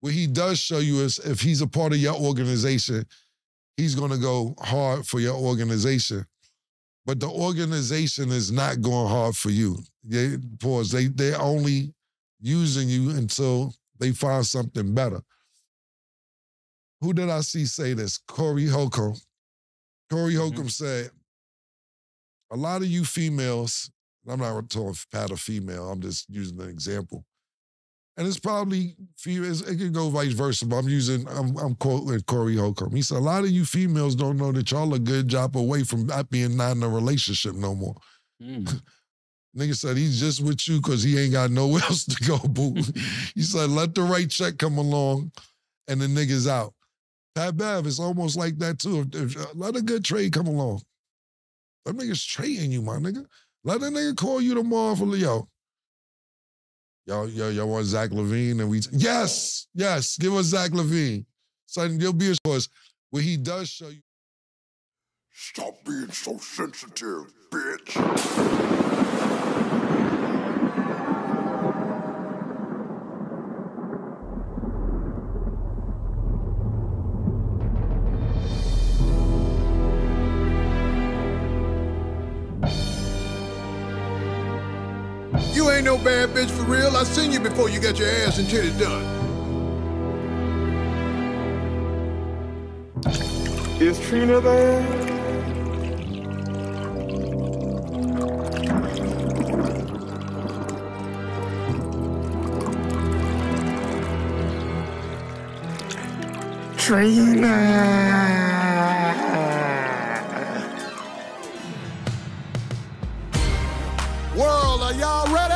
What he does show you is if he's a part of your organization, he's going to go hard for your organization. But the organization is not going hard for you. They, pause. They they're only using you until they find something better. Who did I see say this? Corey Holcomb. Corey mm-hmm. Holcomb said, a lot of you females, I'm not talking about a female, I'm just using an example. And it's probably females, it could go vice versa, but I'm using, I'm, I'm quoting Corey Holcomb. He said, a lot of you females don't know that y'all a good job away from not being not in a relationship no more. Nigga said he's just with you because he ain't got nowhere else to go, boo. he said, let the right check come along and the nigga's out. Pat Bev, it's almost like that too. If, if, uh, let a good trade come along. That nigga's trading you, my nigga. Let a nigga call you tomorrow for Leo. Y'all, y'all, y'all want Zach LaVine? And we yes, yes, give us Zach LaVine. Son, there'll be a choice where he does show you. Stop being so sensitive, bitch. Ain't no bad bitch for real. I seen you before you got your ass and titties done. Is Trina there? Trina. World, are y'all ready?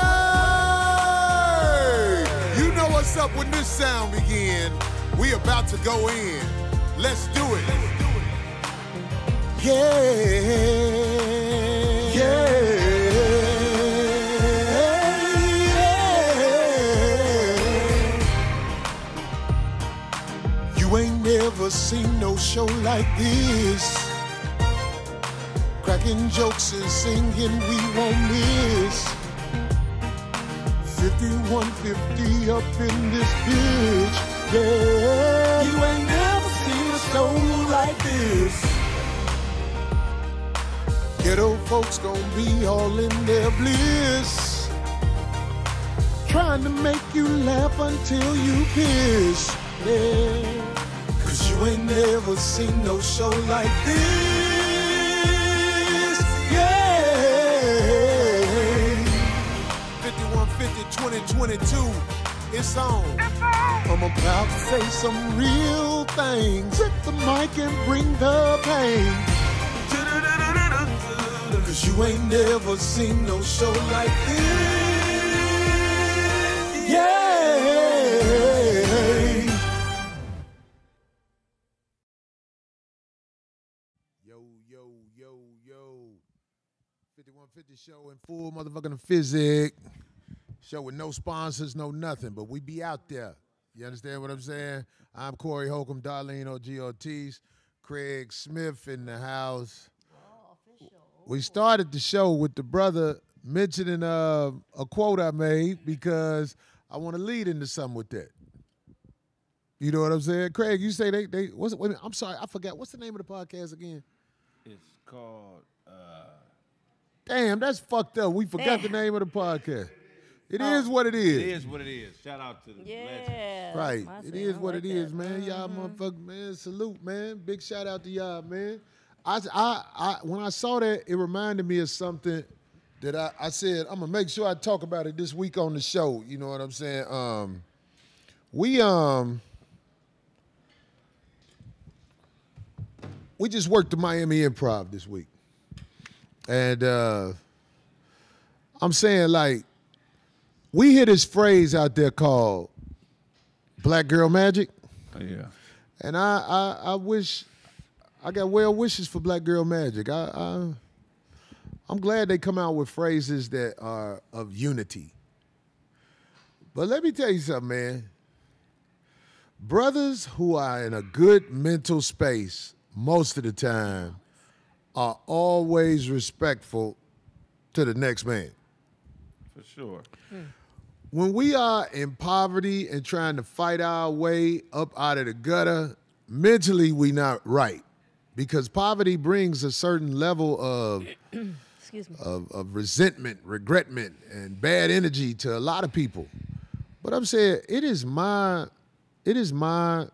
When this sound begin. We about to go in. Let's do it. Yeah. Yeah. You ain't never seen no show like this. Cracking jokes and singing we won't miss. 5150 up in this bitch. Yeah. You ain't never seen a show like this. Ghetto folks gon' be all in their bliss. Trying to make you laugh until you piss. Yeah. Cause you ain't never seen no show like this. 2022. It's on. I'm about to say some real things. Hit the mic and bring the pain. Cause you ain't never seen no show like this. Yeah. Yo, yo, yo, yo. 5150 show in full motherfucking physic. Show with no sponsors, no nothing, but we be out there. You understand what I'm saying? I'm Corey Holcomb, Darlene OG Ortiz, Kraig Smith in the house. We started the show with the brother mentioning uh, a quote I made because I want to lead into something with that. You know what I'm saying? Kraig, you say they they what's wait a minute, I'm sorry, I forgot. What's the name of the podcast again? It's called. Uh, Damn, that's fucked up. We forgot the name of the podcast. It is what it is. it is what it is. Shout out to the legend. Yeah. Right. I It see, is I what like it is, that. man. Y'all Mhm. motherfucker, man. Salute, man. Big shout out to y'all, man. I, I, I, when I saw that, it reminded me of something that I, I said, I'm gonna make sure I talk about it this week on the show. You know what I'm saying? Um, we, um, we just worked the Miami Improv this week. And uh, I'm saying, like, we hear this phrase out there called black girl magic. Oh, yeah. And I, I, I wish, I got well wishes for Black Girl Magic. I, I, I'm glad they come out with phrases that are of unity. But let me tell you something, man. Brothers who are in a good mental space most of the time are always respectful to the next man. For sure. Hmm. When we are in poverty and trying to fight our way up out of the gutter, mentally we not right. Because poverty brings a certain level of Excuse me. of, of resentment, regretment, and bad energy to a lot of people. But I'm saying it is my it is my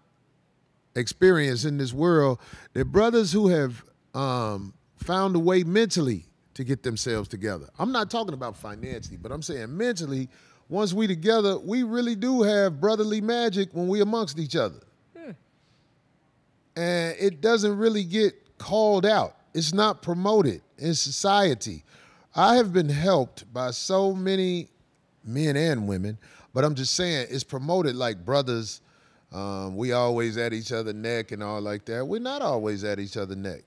experience in this world that brothers who have um, found a way mentally to get themselves together. I'm not talking about financially, but I'm saying mentally, once we together, we really do have brotherly magic when we amongst each other. And it doesn't really get called out. It's not promoted in society. I have been helped by so many men and women, but I'm just saying it's promoted like brothers. Um, we always at each other neck and all like that. We're not always at each other neck.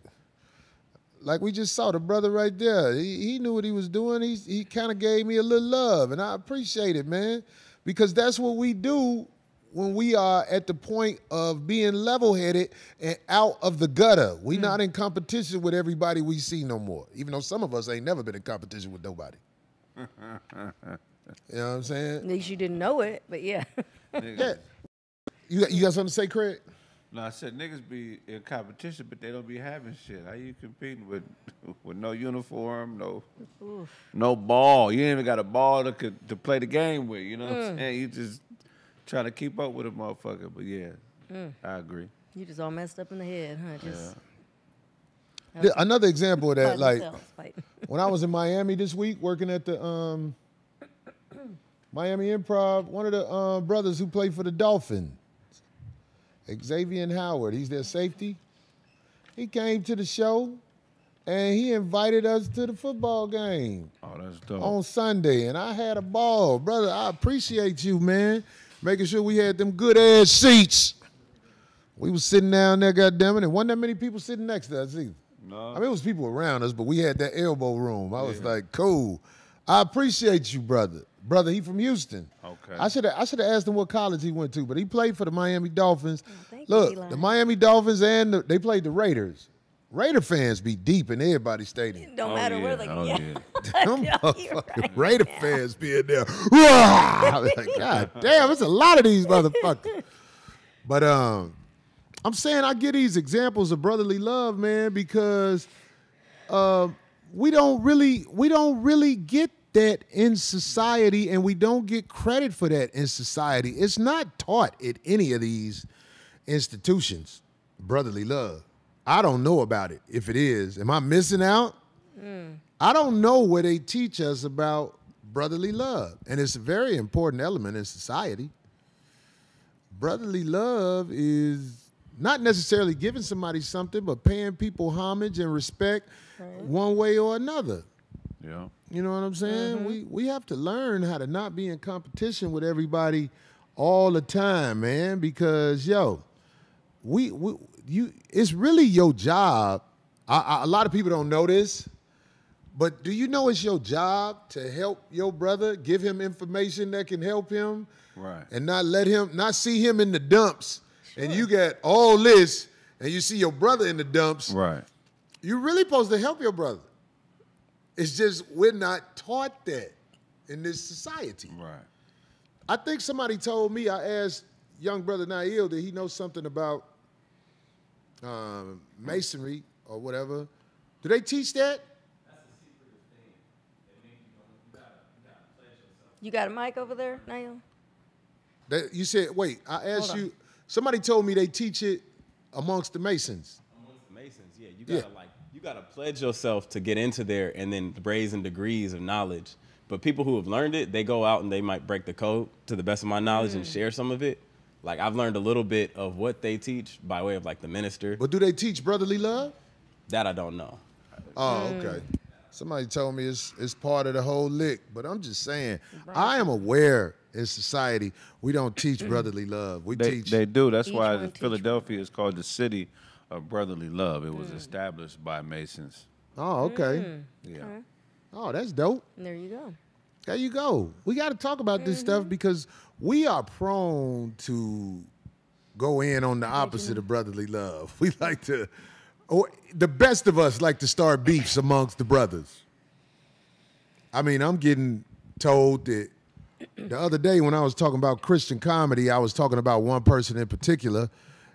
Like we just saw the brother right there. He, he knew what he was doing. He, he kind of gave me a little love, and I appreciate it, man, because that's what we do when we are at the point of being level-headed and out of the gutter. We hmm. not in competition with everybody we see no more. Even though some of us ain't never been in competition with nobody. you know what I'm saying? At least you didn't know it, but yeah. Yeah. You got, you got something to say, Kraig? No, I said niggas be in competition, but they don't be having shit. How you competing with with no uniform, no no ball? You ain't even got a ball to to play the game with. You know what I'm saying? You just trying to keep up with a motherfucker. But yeah, I agree. you just all messed up in the head, huh? Just Yeah, Another example of that, like when I was in Miami this week working at the um, Miami Improv, one of the uh, brothers who played for the Dolphins, Xavier Howard, he's their safety. He came to the show and he invited us to the football game Oh, that's dope. on Sunday, and I had a ball, brother. I appreciate you, man, making sure we had them good ass seats. We was sitting down there, goddamn it, and wasn't that many people sitting next to us either. No. I mean, it was people around us, but we had that elbow room. I was like, cool. I appreciate you, brother. Brother, he from Houston. Okay. I should have I should have asked him what college he went to, but he played for the Miami Dolphins. Oh, thank you, Look, the Miami Dolphins and the, they played the Raiders. Raider fans be deep in everybody's stadium. Don't Oh, matter yeah. where they Oh, yeah. yeah. Them You're motherfucking right Raider now. fans be in there. Like, God damn, it's a lot of these motherfuckers. But um, I'm saying I get these examples of brotherly love, man, because uh, we don't really we don't really get that in society, and we don't get credit for that in society. It's not taught at any of these institutions. Brotherly love. I don't know about it. If it is, am I missing out? Hmm. I don't know where they teach us about brotherly love, and it's a very important element in society. Brotherly love is not necessarily giving somebody something, but paying people homage and respect one way or another. Yeah. You know what I'm saying? Mm-hmm. We we have to learn how to not be in competition with everybody all the time, man. Because yo, we, we you it's really your job. I, I, a lot of people don't know this, but do you know it's your job to help your brother, give him information that can help him, Right. and not let him not see him in the dumps, and you got all this, and you see your brother in the dumps. Right. You're really supposed to help your brother. It's just we're not taught that in this society. Right. I think somebody told me, I asked young brother Na'il, did he know something about um, masonry or whatever? Do they teach that? That's the secret of thing. You got a mic over there, Na'il? that you said, wait, I asked Hold on. you, somebody told me they teach it amongst the Masons. Masons, yeah, you gotta like you gotta pledge yourself to get into there and then brazen degrees of knowledge. But people who have learned it, they go out and they might break the code to the best of my knowledge and mm. share some of it. Like I've learned a little bit of what they teach by way of like the minister. But do they teach brotherly love? that I don't know. Oh, mm. okay. Somebody told me it's it's part of the whole lick, but I'm just saying I am aware in society we don't teach brotherly love. We They, teach they do. That's Each why one Philadelphia is called the city of brotherly love. It was mm. established by Masons. Oh, okay. Mm. Yeah. Oh, that's dope. There you go. There you go. We got to talk about this mm-hmm. stuff because we are prone to go in on the opposite of brotherly love. We like to, or the best of us like to start beefs amongst the brothers. I mean, I'm getting told that the other day when I was talking about Christian comedy, I was talking about one person in particular,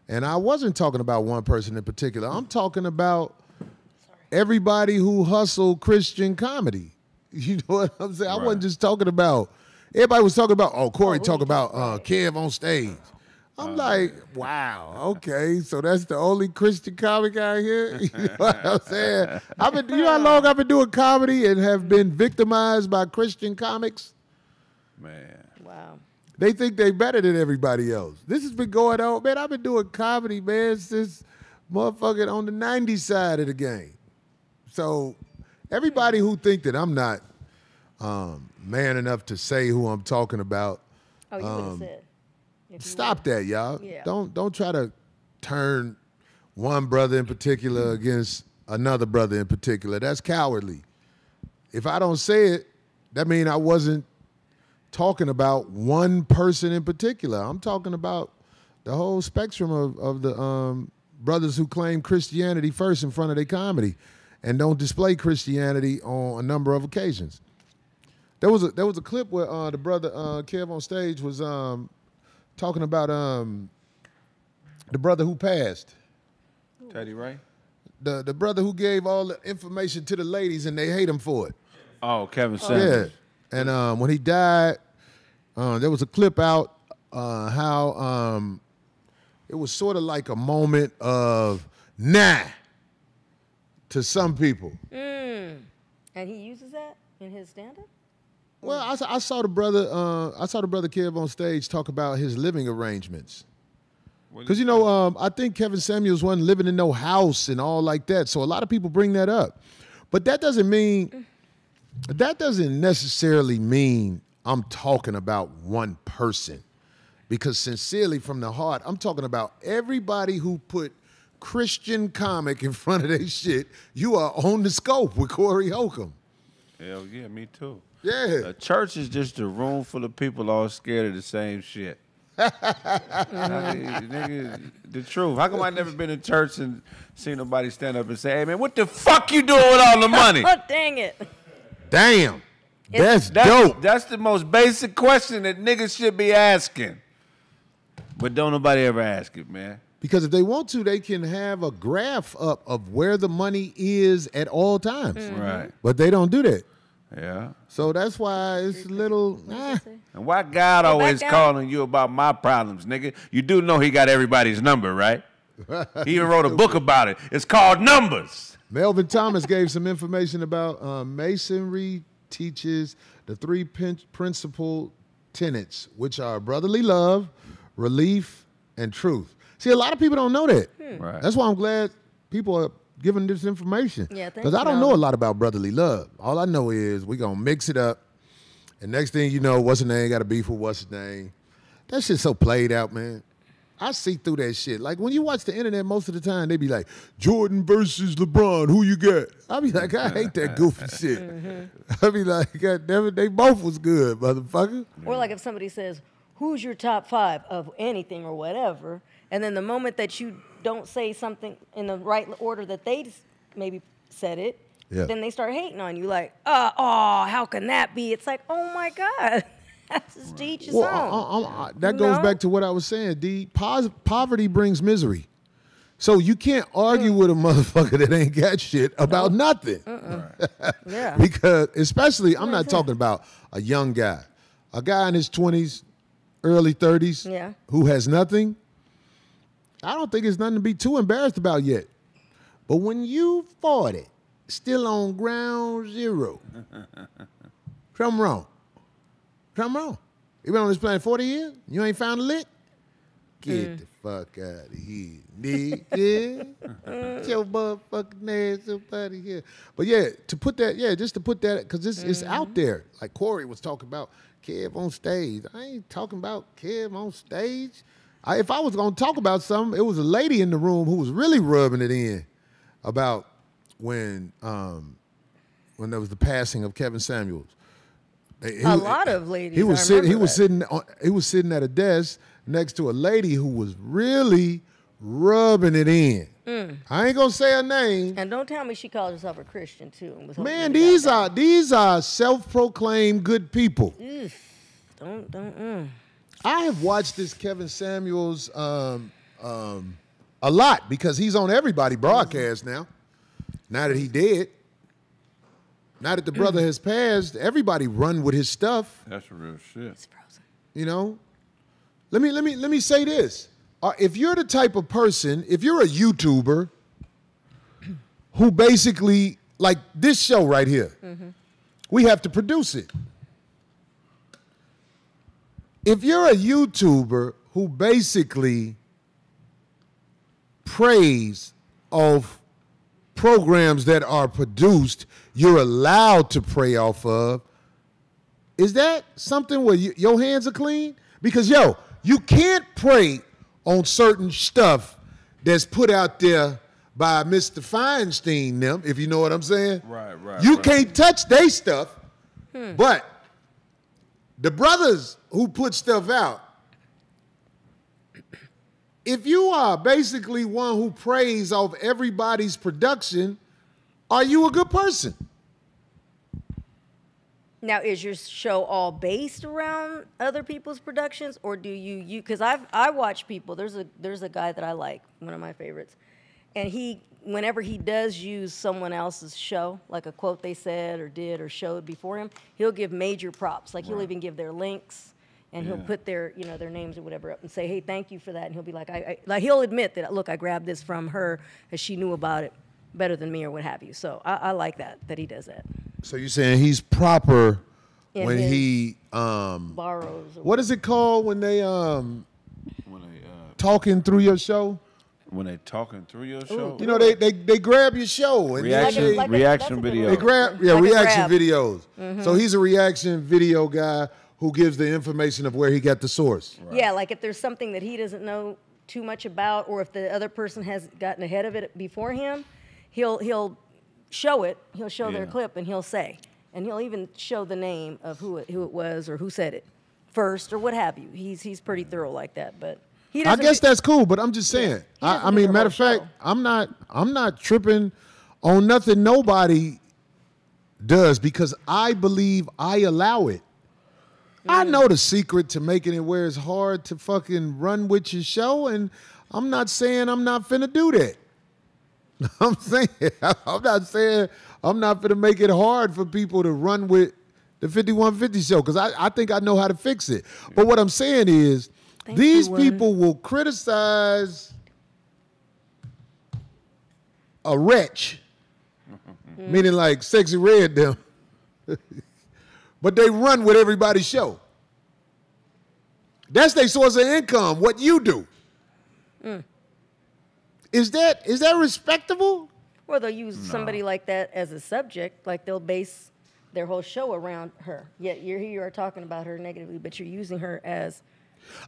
and I wasn't talking about one person in particular. I'm talking about everybody who hustled Christian comedy. You know what I'm saying? I wasn't just talking about. Everybody was talking about. Oh, Corey talking about uh, Kev on stage. I'm like, wow, okay, so that's the only Christian comic out here. You know what I'm saying? I've been, you know how long I've been doing comedy and have been victimized by Christian comics. Man. Wow. They think they better than everybody else. This has been going on, man. I've been doing comedy, man, since motherfucking on the 90s side of the game. So everybody who think that I'm not um, man enough to say who I'm talking about, Oh, you would have said. stop that, y'all. Yeah. Don't don't try to turn one brother in particular against another brother in particular. That's cowardly. If I don't say it, that means I wasn't talking about one person in particular. I'm talking about the whole spectrum of, of the um, brothers who claim Christianity first in front of their comedy and don't display Christianity on a number of occasions. There was a there was a clip where uh, the brother uh, Kev on stage was um, talking about um, the brother who passed, Teddy Ray? the the brother who gave all the information to the ladies and they hate him for it. Oh, Kevin Sanders. Yeah, and um, when he died, uh, there was a clip out uh, how um, it was sort of like a moment of nah to some people. And he uses that in his stand-up. Well, I, saw- I saw the brother. Uh, I saw the brother Kev on stage talk about his living arrangements. Because you know, um, I think Kevin Samuels wasn't living in no house and all like that. So a lot of people bring that up, but that doesn't mean that doesn't necessarily mean I'm talking about one person. Because sincerely, from the heart, I'm talking about everybody who put Christian comic in front of their shit. You are on the scope with Corey Holcomb. Hell yeah, me too. Yeah. A church is just a room full of people all scared of the same shit. I mean, nigga, the truth. How come I never been in church and seen nobody stand up and say, "Hey man, what the fuck you doing with all the money?" Oh, dang it. Damn. That's That's, dope. that's the most basic question that niggas should be asking. But don't nobody ever ask it, man. Because if they want to, they can have a graph up of where the money is at all times. Right. But they don't do that. Yeah. So that's why it's a little. ah. And why God Go always down. calling you about my problems, nigga? You do know he got everybody's number, right? he even wrote a book about it. It's called Numbers. Melvin Thomas gave some information about um, masonry teaches the three principal tenets, which are brotherly love, relief, and truth. See, a lot of people don't know that. Hmm. Right. That's why I'm glad people are giving this information. Yeah, thank Because I don't know a lot about brotherly love. All I know is we're going to mix it up. And next thing you know, what's the name? Got a beef with what's the name? That shit's so played out, man. I see through that shit. Like when you watch the internet, most of the time they be like, Jordan versus LeBron, who you got? I be like, I hate that goofy shit. I be like, God damn it, they both was good, motherfucker. Or like if somebody says, "Who's your top five of anything or whatever," and then the moment that you don't say something in the right order that they maybe said it, Yeah. then they start hating on you. Like, uh, oh, how can that be? It's like, oh my god, that's just to each his Well. I- I- I- that goes No. back to what I was saying. D. Pos- poverty brings misery. So you can't argue with a motherfucker that ain't got shit about nothing. yeah. because especially I'm not talking about a young guy, a guy in his 20s, early 30s, Yeah. who has nothing. I don't think it's nothing to be too embarrassed about yet. But when you 40, still on ground zero, something wrong. Something wrong. You been on this planet 40 years? You ain't found a lick? Get the fuck out of here, nigga. Get your motherfucking ass up out of here. But yeah, to put that, yeah, just to put that, because it's, it's out there. Like Corey was talking about Kev on stage. I ain't talking about Kev on stage. I, if I was going to talk about something, it was a lady in the room who was really rubbing it in about when um, when there was the passing of Kevin Samuels. He- A lot of ladies, He was sitting. He remember was that. sitting. On, he was sitting at a desk next to a lady who was really rubbing it in. Mm. I ain't gonna say her name. And don't tell me she called herself a Christian too. Man, these that. are these are self-proclaimed good people. don't don't. Mm. I have watched this Kevin Samuels um, um, a lot because he's on everybody broadcast now. Now that he dead, now that the brother has passed, everybody run with his stuff. That's real shit. It's frozen. You know, let me let me let me say this: uh, if you're the type of person, if you're a YouTuber who basically like this show right here, we have to produce it. If you're a YouTuber who basically praise of programs that are produced, you're allowed to pray off of. Is that something where you, your hands are clean? Because yo, you can't pray on certain stuff that's put out there by Mr. Feinstein them, if you know what I'm saying. Right, right, You right. can't touch their stuff, hmm. but the brothers who put stuff out, if you are basically one who prays off everybody's production, are you a good person? Now, is your show all based around other people's productions, or do you you? Because I've I watch people. There's a there's a guy that I like, one of my favorites, and he whenever he does use someone else's show, like a quote they said or did or showed before him, he'll give major props. Like he'll even give their links. And he'll put their, you know, their names or whatever up and say, "Hey, thank you for that." And he'll be like, "I, I like." He'll admit that, "Look, I grabbed this from her, as she knew about it better than me, or what have you." So I, I like that that he does that. So you're saying he's proper In when he um Borrows. Or what is it called when they um When they uh, talking through your show? when they talking through your show, You know they they, they grab your show and reaction then they, like a- reaction that's a good video. they grab yeah Like reaction grab. videos. So he's a reaction video guy who gives the information of where he got the source. Yeah, like if there's something that he doesn't know too much about, or if the other person has gotten ahead of it before him, he'll he'll show it. He'll show their clip, and he'll say, and he'll even show the name of who it, who it was or who said it first or what have you. He's he's pretty thorough like that, but he I guess do- that's cool, but I'm just saying. I, I mean, matter of fact, show. I'm not I'm not tripping on nothing nobody does because I believe I allow it. I Mm. know the secret to making it where it's hard to fucking run with your show, and I'm not saying I'm not finna do that. I'm saying I'm not saying I'm not gonna make it hard for people to run with the 5150 show because I, I think I know how to fix it. But what I'm saying is Thank these people will criticize a wretch, mm-hmm. meaning like Sexyy Red them, but they run with everybody's show. That's their source of income. What you do. Mm. Is that is that respectable? Well, they'll use somebody like that as a subject, like they'll base their whole show around her. Yet you're here, you are talking about her negatively, but you're using her as.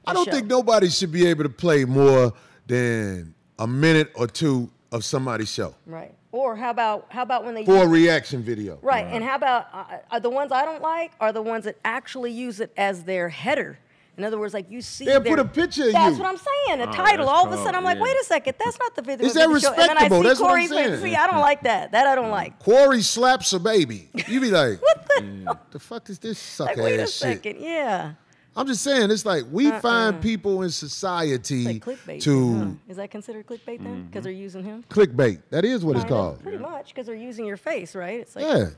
I don't show. think nobody should be able to play more than a minute or two of somebody's show Right. Or how about how about when they for a use- reaction video. Right, and how about uh, uh, the ones I don't like are the ones that actually use it as their header. In other words, like you see, They'll put a picture of That's you. what I'm saying. A Oh, title. that's All of a sudden, I'm like, yeah. wait a second, that's not the fifth. Is that show. And then I respectable? see That's what I'm Corey. saying. See, I don't like that. That I don't like. Corey slaps a baby. You be like, what the, the fuck is this suck Like, wait a ass shit? second. Yeah. I'm just saying, it's like we uh-uh. find people in society like clickbait. to huh? Is that considered clickbait then? Mm-hmm. Because they're using him. clickbait. That is what it's Kinda, called. Pretty much, because they're using your face, right? It's like, Yeah.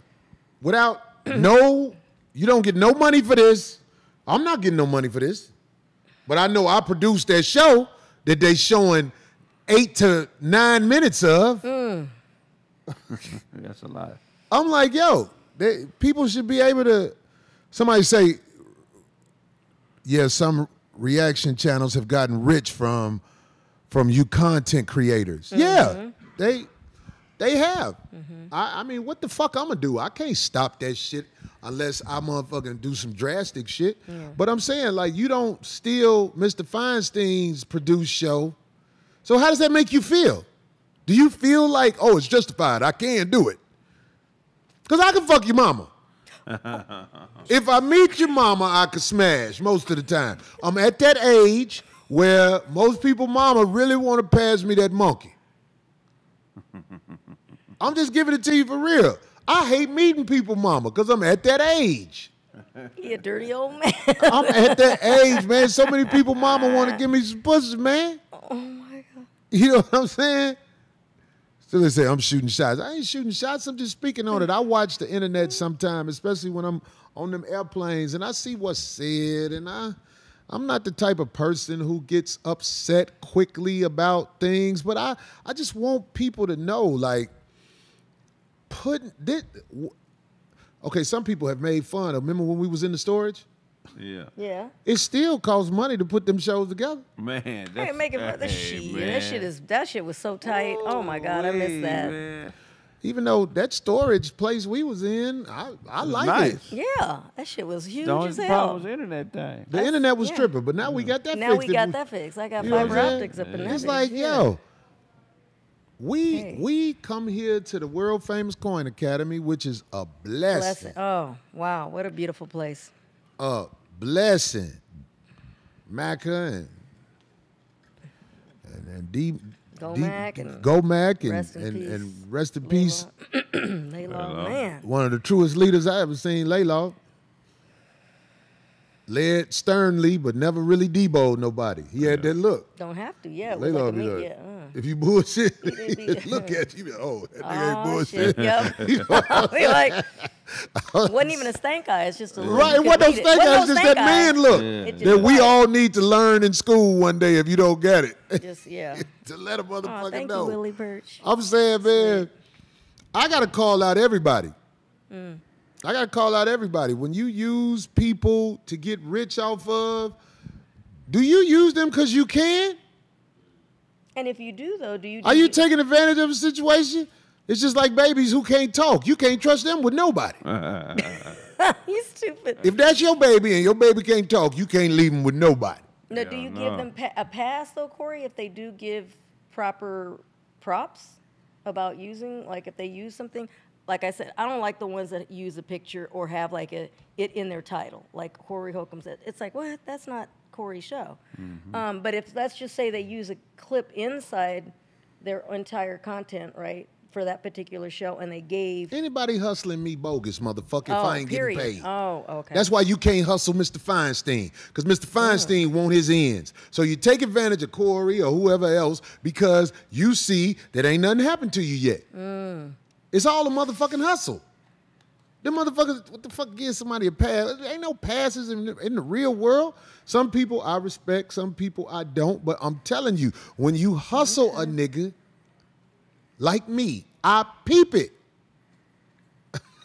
Without no, you don't get no money for this. I'm not getting no money for this. But I know I produced that show that they showing eight to nine minutes of. Mm. That's a lot. I'm like, yo, they, people should be able to. Somebody say, yeah, some reaction channels have gotten rich from from you content creators. Mm-hmm. Yeah, they they have. Mm-hmm. I, I mean, what the fuck I'm gonna do? I can't stop that shit unless I motherfucking do some drastic shit. But I'm saying, like, you don't steal Mr. Feinstein's produced show. So how does that make you feel? Do you feel like, oh, it's justified? I can do it. Because I can fuck your mama. if I meet your mama, I can smash most of the time. I'm at that age where most people mama really want to pass me that monkey. I'm just giving it to you for real. I hate meeting people mama because I'm at that age. You a dirty old man. I'm at that age, man. So many people, mama, want to give me some pussy, man. oh my god. You know what I'm saying? So they say I'm shooting shots. I ain't shooting shots. I'm just speaking on it. I watch the internet sometimes, especially when I'm on them airplanes, and I see what's said, and I. I'm not the type of person who gets upset quickly about things, but I, I just want people to know, like, put did okay, some people have made fun of remember when we was in the storage? Yeah. Yeah. It still costs money to put them shows together. Man, I that's ain't making fun of the hey, shit. man. That shit is that shit was so tight. Oh my god, I miss that. man. Even though that storage place we was in, I, I like nice. it. Yeah, that shit was huge The only as problem hell. was the internet thing. The internet was yeah. tripping, but now we got that Now fixed. we got that fixed. I got you know what I'm fiber optics up in that. It's like, Yeah. yo, we Hey. we come here to the world famous Coin Academy, which is a blessing. Blessing. Oh wow, what a beautiful place. A blessing. Maca and and, and D, Go D- Mac and Go Mac and, rest in and, peace. and rest in peace. Layla, man. One of the truest leaders I ever seen, Laylaw. Led sternly, but never really deboed nobody. He had that look. Don't have to. Yeah, it was like a be meat, like, yeah. uh. if you bullshit, did be- look at you, oh, that nigga ain't Oh, bullshit. shit. Yep. we like, wasn't even a stank eye. It's just a little. Right, What it wasn't could no eat stank eye, just no that man look It just that we was. all need to learn in school one day if you don't get it. Just yeah. to let a motherfucker Oh, thank know. you, Willie Birch. I'm saying, man, I gotta call out everybody. Mm. I gotta call out everybody. When you use people to get rich off of, do you use them because you can? And if you do though, do you? Are do you taking advantage of a situation? It's just like babies who can't talk. You can't trust them with nobody. you stupid. If that's your baby and your baby can't talk, you can't leave them with nobody. No, do you give them pa- a pass though, Corey? If they do give proper props about using, like if they use something, like I said, I don't like the ones that use a picture or have like a it in their title, like Corey Holcomb said. It's like what? That's not Corey's show. Mm-hmm. Um, but if let's just say they use a clip inside their entire content, right, for that particular show, and they gave Anybody hustling me bogus, motherfucker, if oh, I ain't period. getting paid. Oh, okay. That's why you can't hustle Mr. Feinstein, because Mr. Mm. Feinstein want his ends. So you take advantage of Corey or whoever else because you see that ain't nothing happened to you yet. Mm. It's all a motherfucking hustle. Them motherfuckers, what the fuck gives somebody a pass? There ain't no passes in the, in the real world. Some people I respect, some people I don't. But I'm telling you, when you hustle a nigga like me, I peep it.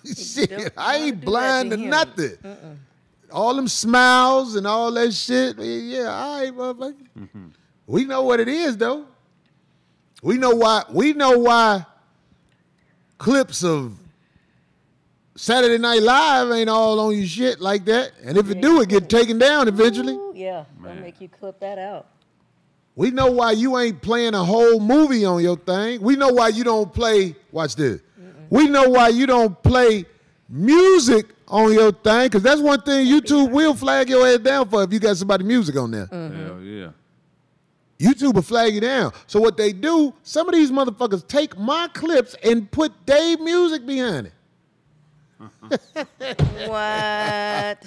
Shit, don't I wanna ain't blind to to him. nothing. All them smiles and all that shit. Yeah, all right, motherfucker. Mm-hmm. We know what it is, though. We know why. We know why clips of Saturday Night Live ain't all on your shit like that. And if it do, it get taken down eventually. Ooh, yeah, they'll make you clip that out. We know why you ain't playing a whole movie on your thing. We know why you don't play. Watch this. We know why you don't play music on your thing, because that's one thing YouTube will flag your ass down for if you got somebody music on there. Mm-hmm. Hell yeah. YouTube will flag you down. So what they do, some of these motherfuckers take my clips and put Dave music behind it. What?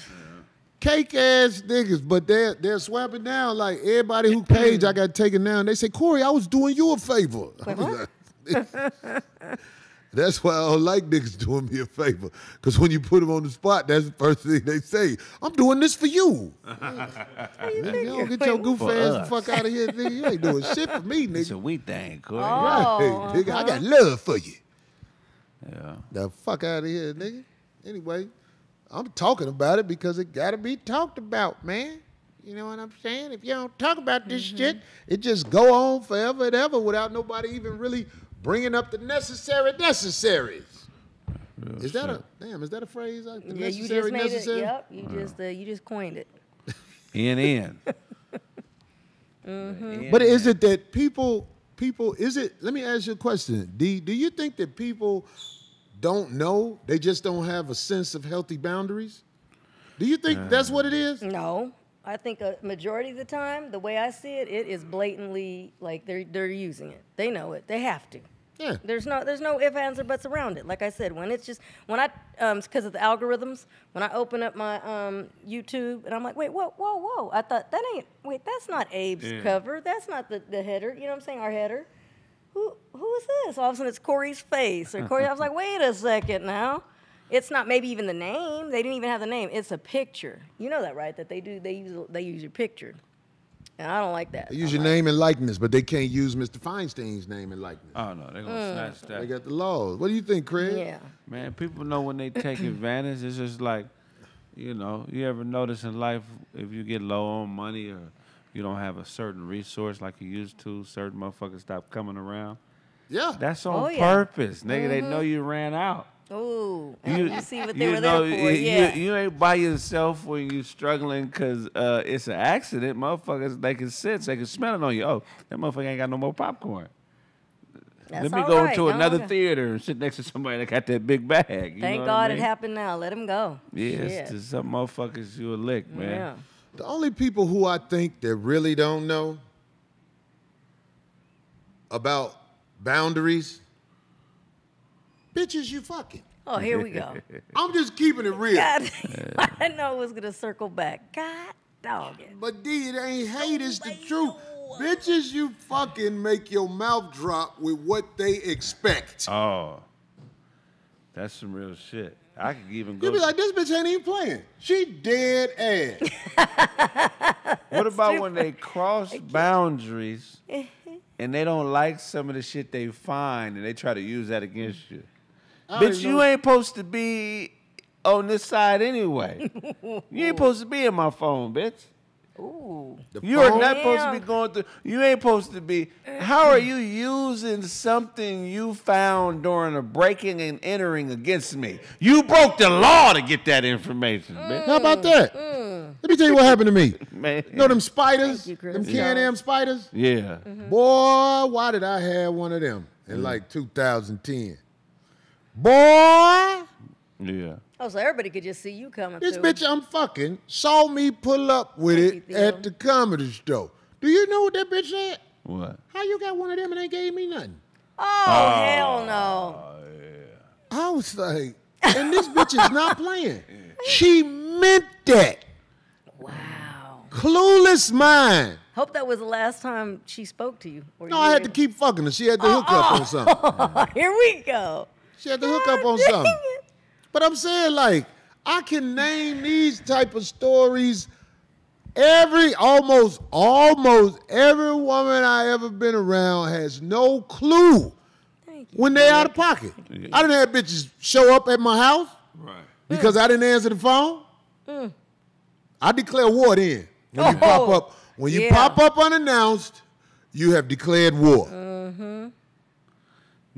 Cake ass niggas, but they're they're swapping down like everybody who page I got taken down. They say, Corey, I was doing you a favor. That's why I don't like niggas doing me a favor. Because when you put them on the spot, that's the first thing they say. I'm doing this for you. Nigga, don't get your goof ass the fuck out of here, nigga. You ain't doing shit for me, nigga. It's nigga. a we thing, Corey. Oh. Right, nigga, I got love for you. Yeah. The fuck out of here, nigga. Anyway, I'm talking about it because it gotta be talked about, man. You know what I'm saying? If you don't talk about this shit, it just go on forever and ever without nobody even really bringing up the necessary necessaries. is that a damn? Is that a phrase? Like the Yeah, you just made necessary? it. Yep, you just uh, you just coined it. In in. But is it that people people is it let me ask you a question. D do you think that people don't know? They just don't have a sense of healthy boundaries? Do you think that's what it is? No, I think a majority of the time, the way I see it, it is blatantly like they're they're using it. They know it. They have to. Yeah. There's no there's no ifs, ands, or buts around it. Like I said, when it's just when I um because of the algorithms, when I open up my um YouTube and I'm like, wait, whoa, whoa, whoa. I thought that ain't wait, that's not Abe's Yeah. cover. That's not the, the header. You know what I'm saying? Our header. Who who is this? All of a sudden it's Corey's face. Or Corey, I was like, wait a second now. It's not maybe even the name. They didn't even have the name. It's a picture. You know that, right? That they do they use they use your picture. And I don't like that. They use I'm your like, name and likeness, but they can't use Mr. Feinstein's name and likeness. Oh no, they're gonna mm. snatch that. They got the laws. What do you think, Kraig? Yeah. Man, people know when they take advantage. It's just like, you know, you ever notice in life if you get low on money or you don't have a certain resource like you used to, certain motherfuckers stop coming around. Yeah. That's on Oh, yeah. purpose, nigga. They mm-hmm. know you ran out. Ooh, and you, see what they you were know, there for. you- yeah. You, you ain't by yourself when you struggling because uh, it's an accident. Motherfuckers, they can sense, they can smell it on you. Oh, that motherfucker ain't got no more popcorn. That's Let me all go right. into No, another okay. theater and sit next to somebody that got that big bag. You Thank know God I it happened now. Let him go. Yeah, Shit. to some motherfuckers you a lick, man. Yeah. The only people who I think that really don't know about boundaries, bitches you fucking. Oh, here we go. I'm just keeping it real. God, I know it was gonna circle back. God dog it. But D, it ain't hate, it's the truth. Bitches you fucking make your mouth drop with what they expect. Oh, that's some real shit. I could even go. You'd be like, this bitch ain't even playing. She dead ass. what about when they cross boundaries and they don't like some of the shit they find and they try to use that against you? I Bitch, you ain't supposed to be on this side anyway. you ain't supposed to be in my phone, bitch. Ooh. You are not supposed to be going through. You ain't supposed to be. How are you using something you found during a breaking and entering against me? You broke the law to get that information, bitch. How about that? Mm, mm. Let me tell you what happened to me. Man. You know them spiders? Thank you, Chris. them Can-Am spiders? Yeah. Mm-hmm. Boy, why did I have one of them in mm. like 2010? Boy, Yeah. Oh, so everybody could just see you coming this through. bitch I'm fucking saw me pull up with Thank it you, at the comedy store. Do you know what that bitch said? What? How you got one of them and they gave me nothing? Oh, oh hell no. I was like, and this bitch is not playing. She meant that. Wow. Clueless mind. Hope that was the last time she spoke to you. or No, you I had to keep fucking her. She had to hook up on oh, oh, something. Here we go. She had to hook up on something. But I'm saying, like, I can name these type of stories. Every, almost, almost every woman I ever been around has no clue when they out of pocket. I didn't have bitches show up at my house Right. because I didn't answer the phone. I declare war then. When you pop Oh, up, when you yeah. pop up unannounced, you have declared war.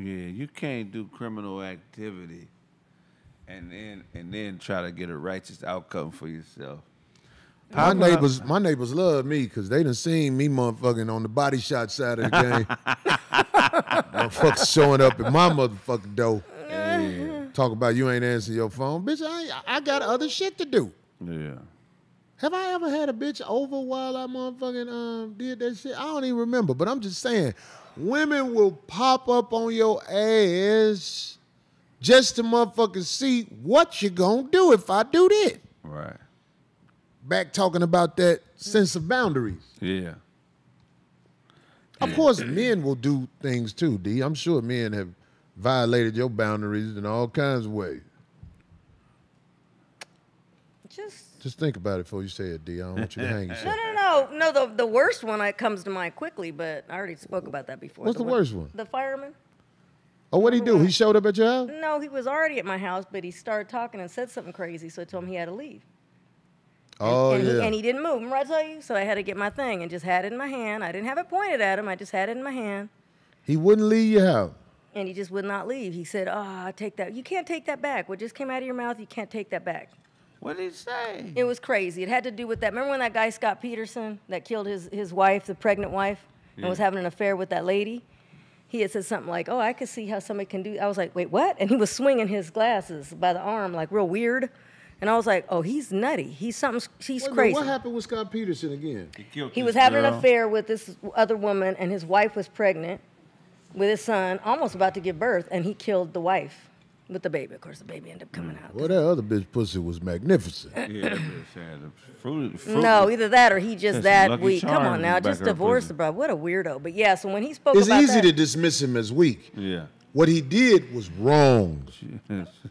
Yeah, you can't do criminal activity and then and then try to get a righteous outcome for yourself. My How come- neighbors, my neighbors love me because they done seen me motherfucking on the body shot side of the game. Motherfuckers showing up at my motherfucking door. Talk about you ain't answering your phone. Bitch, I, I got other shit to do. Yeah. Have I ever had a bitch over while I motherfucking um, did that shit? I don't even remember, but I'm just saying, women will pop up on your ass just to motherfucking see what you gonna do if I do this. Right. Back talking about that sense of boundaries. Yeah. Of course, men will do things too, D. I'm sure men have violated your boundaries in all kinds of ways. Just think about it before you say it, D. I don't want you to hang no, yourself. no, no, no. The the worst one that comes to mind quickly, but I already spoke about that before. What's the worst one? The fireman. Oh, what'd he do? He showed up at your house? No, he was already at my house, but he started talking and said something crazy, so I told him he had to leave. Oh, and, yeah. he, and he didn't move. Remember I tell you? So I had to get my thing and just had it in my hand. I didn't have it pointed at him. I just had it in my hand. he wouldn't leave your house. And he just would not leave. He said, "Oh, I take that. You can't take that back. What just came out of your mouth, you can't take that back." What did he say? It was crazy. It had to do with that. Remember when that guy Scott Peterson that killed his his wife, the pregnant wife, and was having an affair with that lady? He had said something like, "Oh, I could see how somebody can do." I was like, "Wait, what?" And he was swinging his glasses by the arm, like real weird. And I was like, "Oh, he's nutty. He's something. He's Wait crazy." What happened with Scott Peterson again? He killed He was having an affair with this other woman, and his wife was pregnant. with his son, almost about to give birth, and he killed the wife with the baby. Of course, the baby ended up coming mm. out. Well, that other bitch pussy was magnificent. Yeah, that bitch had a fruit, fruit. No, either that or he just Some that Lucky weak. Come on now, just back of her divorce the bro. What a weirdo. But yeah, so when he spoke It's about easy that, to dismiss him as weak. Yeah. What he did was wrong.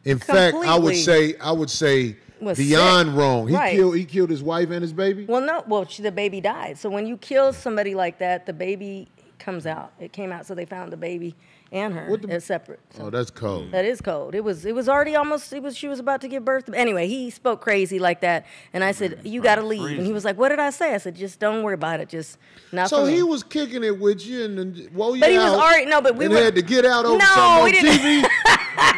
In fact, I would say I would say Was beyond sick. wrong. He Right. killed he killed his wife and his baby. well, no, well, she, the baby died. So when you kill somebody like that, the baby comes out. It came out, so they found the baby and her What the- as separate. So Oh, that's cold. that is cold. It was. It was already almost. It was. She was about to give birth. Anyway, he spoke crazy like that, and I said, "You got to leave." And he was like, "What did I say?" I said, "Just don't worry about it. Just not So for me." he was kicking it with you and then well, you But he was out already- no, but we and were- had to get out over No, something we on didn't- TV.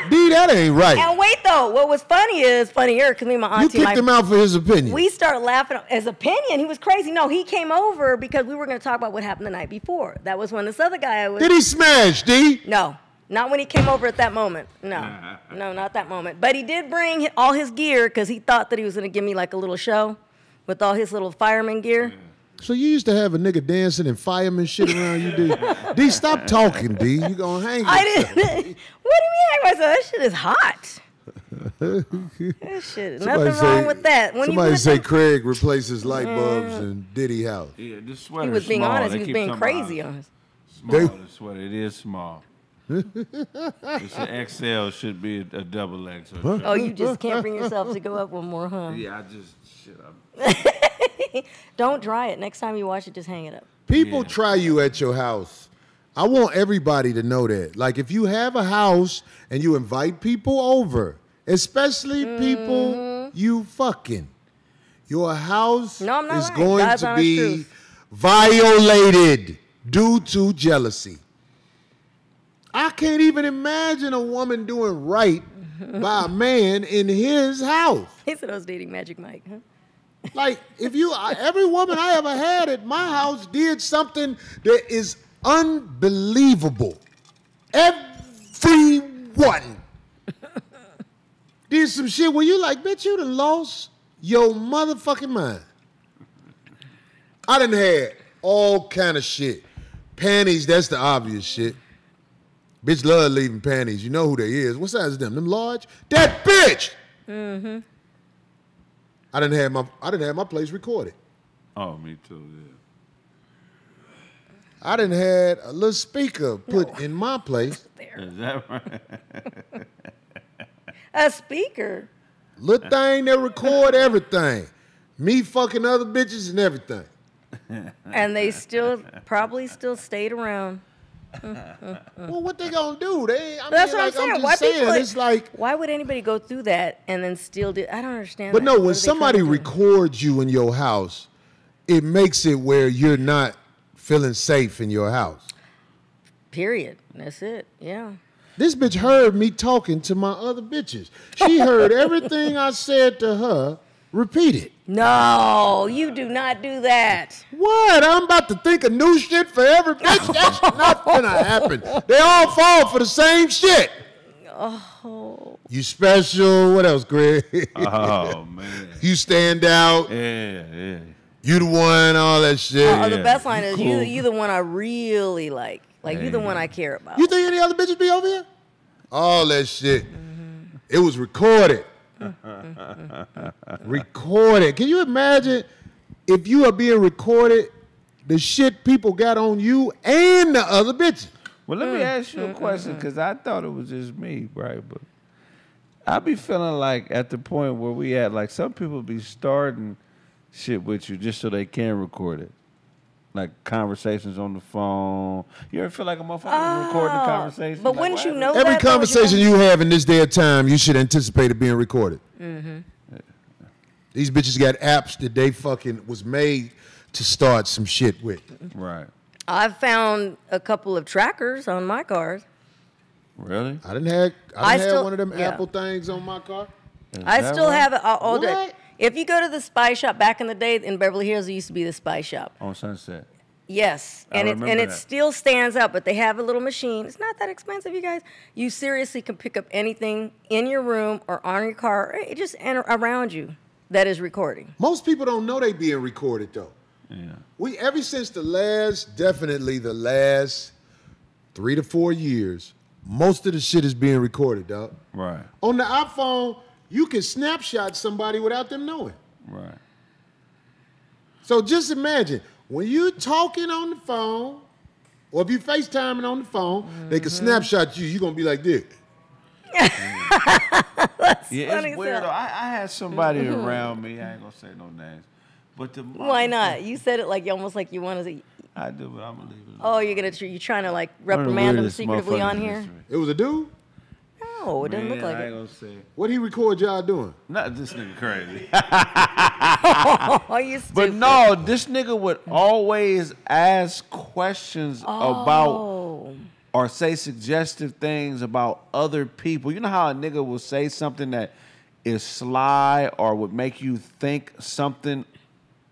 D, that ain't right. And wait though, what was funny is funnier because me and my You auntie, kicked my, him out for his opinion. we started laughing. at His opinion, he was crazy. No, he came over because we were going to talk about what happened the night before. That was when this other guy was. Did he smash, D? No, not when he came over at that moment. No, no, not that moment. But he did bring all his gear because he thought that he was going to give me like a little show with all his little fireman gear. So you used to have a nigga dancing and fireman shit around you, D. D, stop talking, D. You gonna hang I yourself. didn't. what do you mean? I myself? That shit is hot. that shit. Somebody Nothing wrong with that. When somebody you say put Kraig replaces light mm. bulbs in Diddy house. Yeah, this sweater. he was being small. honest. They He was being crazy on us. Small, They- the sweater. It is small. It's an XL. Should be a, a double X. Oh, you just can't bring yourself to go up one more, huh? Yeah, I just shit. I'm, Don't dry it. Next time you wash it, just hang it up. People Yeah. try you at your house. I want everybody to know that. Like, if you have a house and you invite people over, especially mm-hmm. people you fucking, your house No, is lying. going God's to be truth. violated due to jealousy. I can't even imagine a woman doing right by a man in his house. He said I was dating Magic Mike, huh? Like, if you, every woman I ever had at my house did something that is unbelievable. Everyone did some shit where you like, bitch, you done lost your motherfucking mind. I done had all kind of shit. Panties, that's the obvious shit. Bitch love leaving panties. You know who they is. What size is them? Them large? That bitch! Mm-hmm. I didn't have my I didn't have my place recorded. oh, me too. Yeah. I didn't had a little speaker put in my place. Is that right? A speaker. Little thing that record everything. Me fucking other bitches and everything. And they still probably still stayed around. Well, what they gonna do? They I That's mean, what like, I'm saying. just Why saying, people? it's like why would anybody go through that and then still do? I don't understand. But that. no, when are they trying somebody records you in your house, it makes it where you're not feeling safe in your house. period. That's it. Yeah. This bitch heard me talking to my other bitches. She heard everything I said to her repeated. No, you do not do that. What? I'm about to think of new shit for every bitch. That's not gonna happen. They all fall for the same shit. Oh. You special. What else, Greg? Oh man. you stand out. Yeah, yeah. You the one. All that shit. Oh, the best line is you. cool. You the one I really like. Like you the one I care about. You think any other bitches be over here? All that shit. Mm-hmm. It was recorded. Recorded. Can you imagine if you are being recorded, the shit people got on you and the other bitches? Well, let me mm, ask you a mm, mm, question because I thought it was just me, right? But I be feeling like at the point where we at, like some people be starting shit with you just so they can record it. Like conversations on the phone. You ever feel like a motherfucker recording a Oh, conversation? but Like, wouldn't you know Every that, though, conversation you you have in this day of time, you should anticipate it being recorded. Mhm. These bitches got apps that they fucking was made to start some shit with. Right. I've found a couple of trackers on my cars. Really? I didn't have I, I didn't still- have one of them yeah. Apple things on my car. Is I still right? have it all, all day. What? If you go to the Spy Shop back in the day in Beverly Hills, it used to be the Spy Shop. on Sunset. Yes, I and it and remember it still stands up, but they have a little machine. It's not that expensive, you guys. You seriously can pick up anything in your room or on your car, or it just enter around you that is recording. Most people don't know they being recorded though. Yeah. We ever since the last, definitely the last three to four years, most of the shit is being recorded, dog. Right. On the iPhone, you can snapshot somebody without them knowing. Right. So just imagine when you talking on the phone, or if you FaceTiming on the phone, they can Mm-hmm. snapshot you. You're gonna be like this. Yeah, funny it's weird. hell. though. I, I had somebody around me. I ain't gonna say no names, but the Why not? You said it like you almost like you want to. I do, but I'm gonna leave it. Oh, you're gonna tr- you trying to like One of the reprimand them weirdest secretly on here? history. It was a dude. No, it doesn't look like I ain't it. gonna say. What he record y'all doing? Not this nigga crazy. Oh, you stupid. But no, this nigga would always ask questions about Oh, or say suggestive things about other people. You know how a nigga will say something that is sly or would make you think something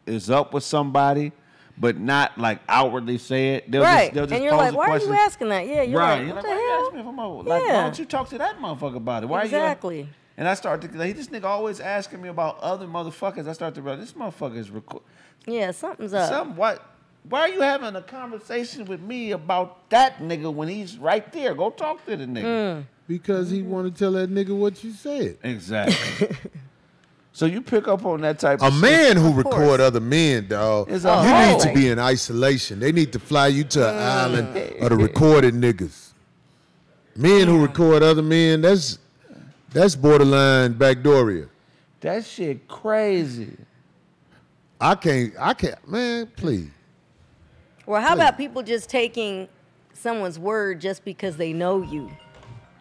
is up with somebody, but not like outwardly say it. They'll right. Just, they'll just and you're pose like, why question. are you asking that? Yeah, you're right. like, You're what like, the why you hell? ask me if I'm over? Like, why Yeah. don't you talk to that motherfucker about it? Why Exactly. you? And I start to like, this nigga always asking me about other motherfuckers. I start to realize this motherfucker is record. Yeah, something's up. Some what? Why are you having a conversation with me about that nigga when he's right there? Go talk to the nigga. Mm. Because he want to tell that nigga what you said. Exactly. so you pick up on that type A of shit. man who course. record other men, dog, Is you a need to be in isolation. They need to fly you to an uh, island of the recorded niggas. Men who record other men, that's that's borderline backdooria. That shit crazy. I can't, I can't, man, please. Well, how about people just taking someone's word just because they know you?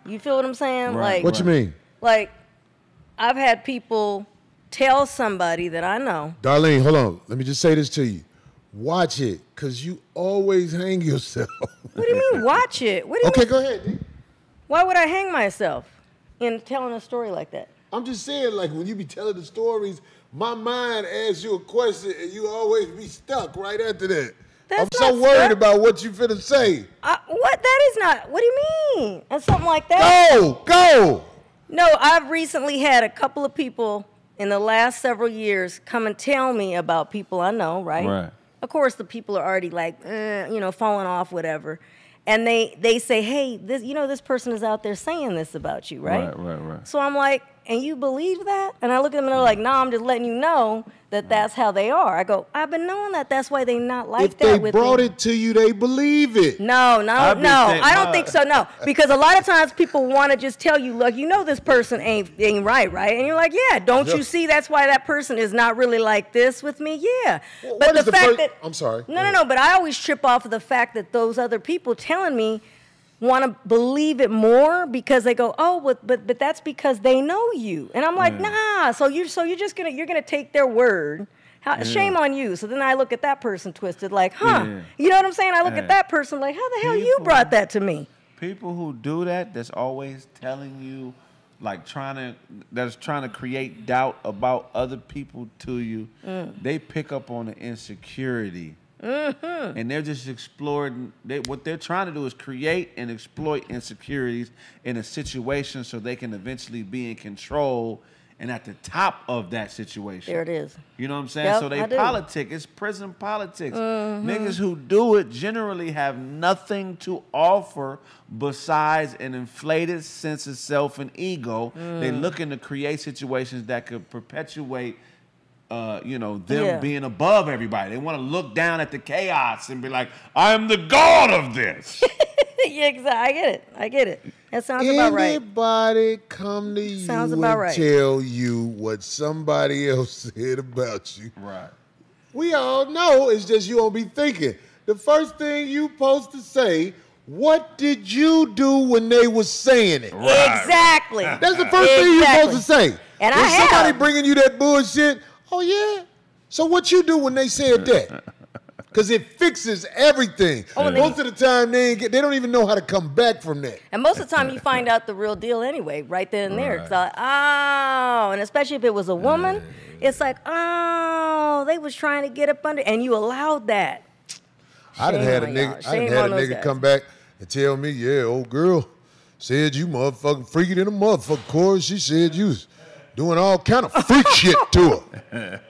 You feel what I'm saying? Right. Like, What you mean? like I've had people tell somebody that I know. Darlene, hold on. Let me just say this to you. Watch it, because you always hang yourself. What do you mean? Watch it. What do you okay, mean? go ahead. D. Why would I hang myself in telling a story like that? I'm just saying, like, when you be telling the stories, my mind asks you a question and you always be stuck right after that. That's I'm so worried stuck. about what you finna say. I, what? That is not. What do you mean? And something like that? Go, go. No, I've recently had a couple of people in the last several years come and tell me about people I know, right? Right. Of course, the people are already like, eh, you know, falling off, whatever. And they they say, hey, this, you know, this person is out there saying this about you, right? Right, right, right. So I'm like, and you believe that? And I look at them and they're like, no, I'm just letting you know that that's how they are. I go, I've been knowing that. That's why they not like if that they brought me. it to you, they believe it. No, no, I've no. I don't no. think so. No, because a lot of times people want to just tell you, look, you know this person ain't ain't right, right? And you're like, yeah. Don't you see? That's why that person is not really like this with me. Yeah. Well, but the the fact per- that I'm sorry. No, no, no. But I always trip off of the fact that those other people telling me want to believe it more because they go, oh, but but but that's because they know you, and I'm like, nah. So you so you're just gonna you're gonna take their word. How, Shame on you. So then I look at that person twisted, like, huh? Yeah. You know what I'm saying? I look Yeah. at that person like, how the hell you brought that to me? People who do that, that's always telling you, like trying to, that's trying to create doubt about other people to you. Mm. They pick up on the insecurity, Mm-hmm. and they're just exploring. They, what they're trying to do is create and exploit insecurities in a situation so they can eventually be in control and at the top of that situation. There it is. You know what I'm saying? Yep, so they politic. It's prison politics. Mm-hmm. Niggas who do it generally have nothing to offer besides an inflated sense of self and ego. They Mm. looking to create situations that could perpetuate. Uh, you know them Yeah. being above everybody. They want to look down at the chaos and be like, "I am the god of this." yeah, exactly. I get it. I get it. That sounds about right. Anybody come to you Sounds and right. tell you what somebody else said about you? right. We all know it's just you don't be thinking. The first thing you supposed to say, what did you do when they was saying it? Right. Exactly. That's the first thing you're supposed to say. And when I somebody have. bringing you that bullshit, oh yeah. So what you do when they said that? Because it fixes everything. Oh, Most they- of the time they ain't get, they don't even know how to come back from that. And most of the time, you find out the real deal anyway, right then and there. It's like, oh, and especially if it was a woman, it's like, oh, they was trying to get up under, and you allowed that. I done Shame had a nigga. I done Shame had a nigga guys. come back and tell me, yeah, old girl said you motherfucking freaky than a motherfucker. Corey, she said you was doing all kind of freak shit to her.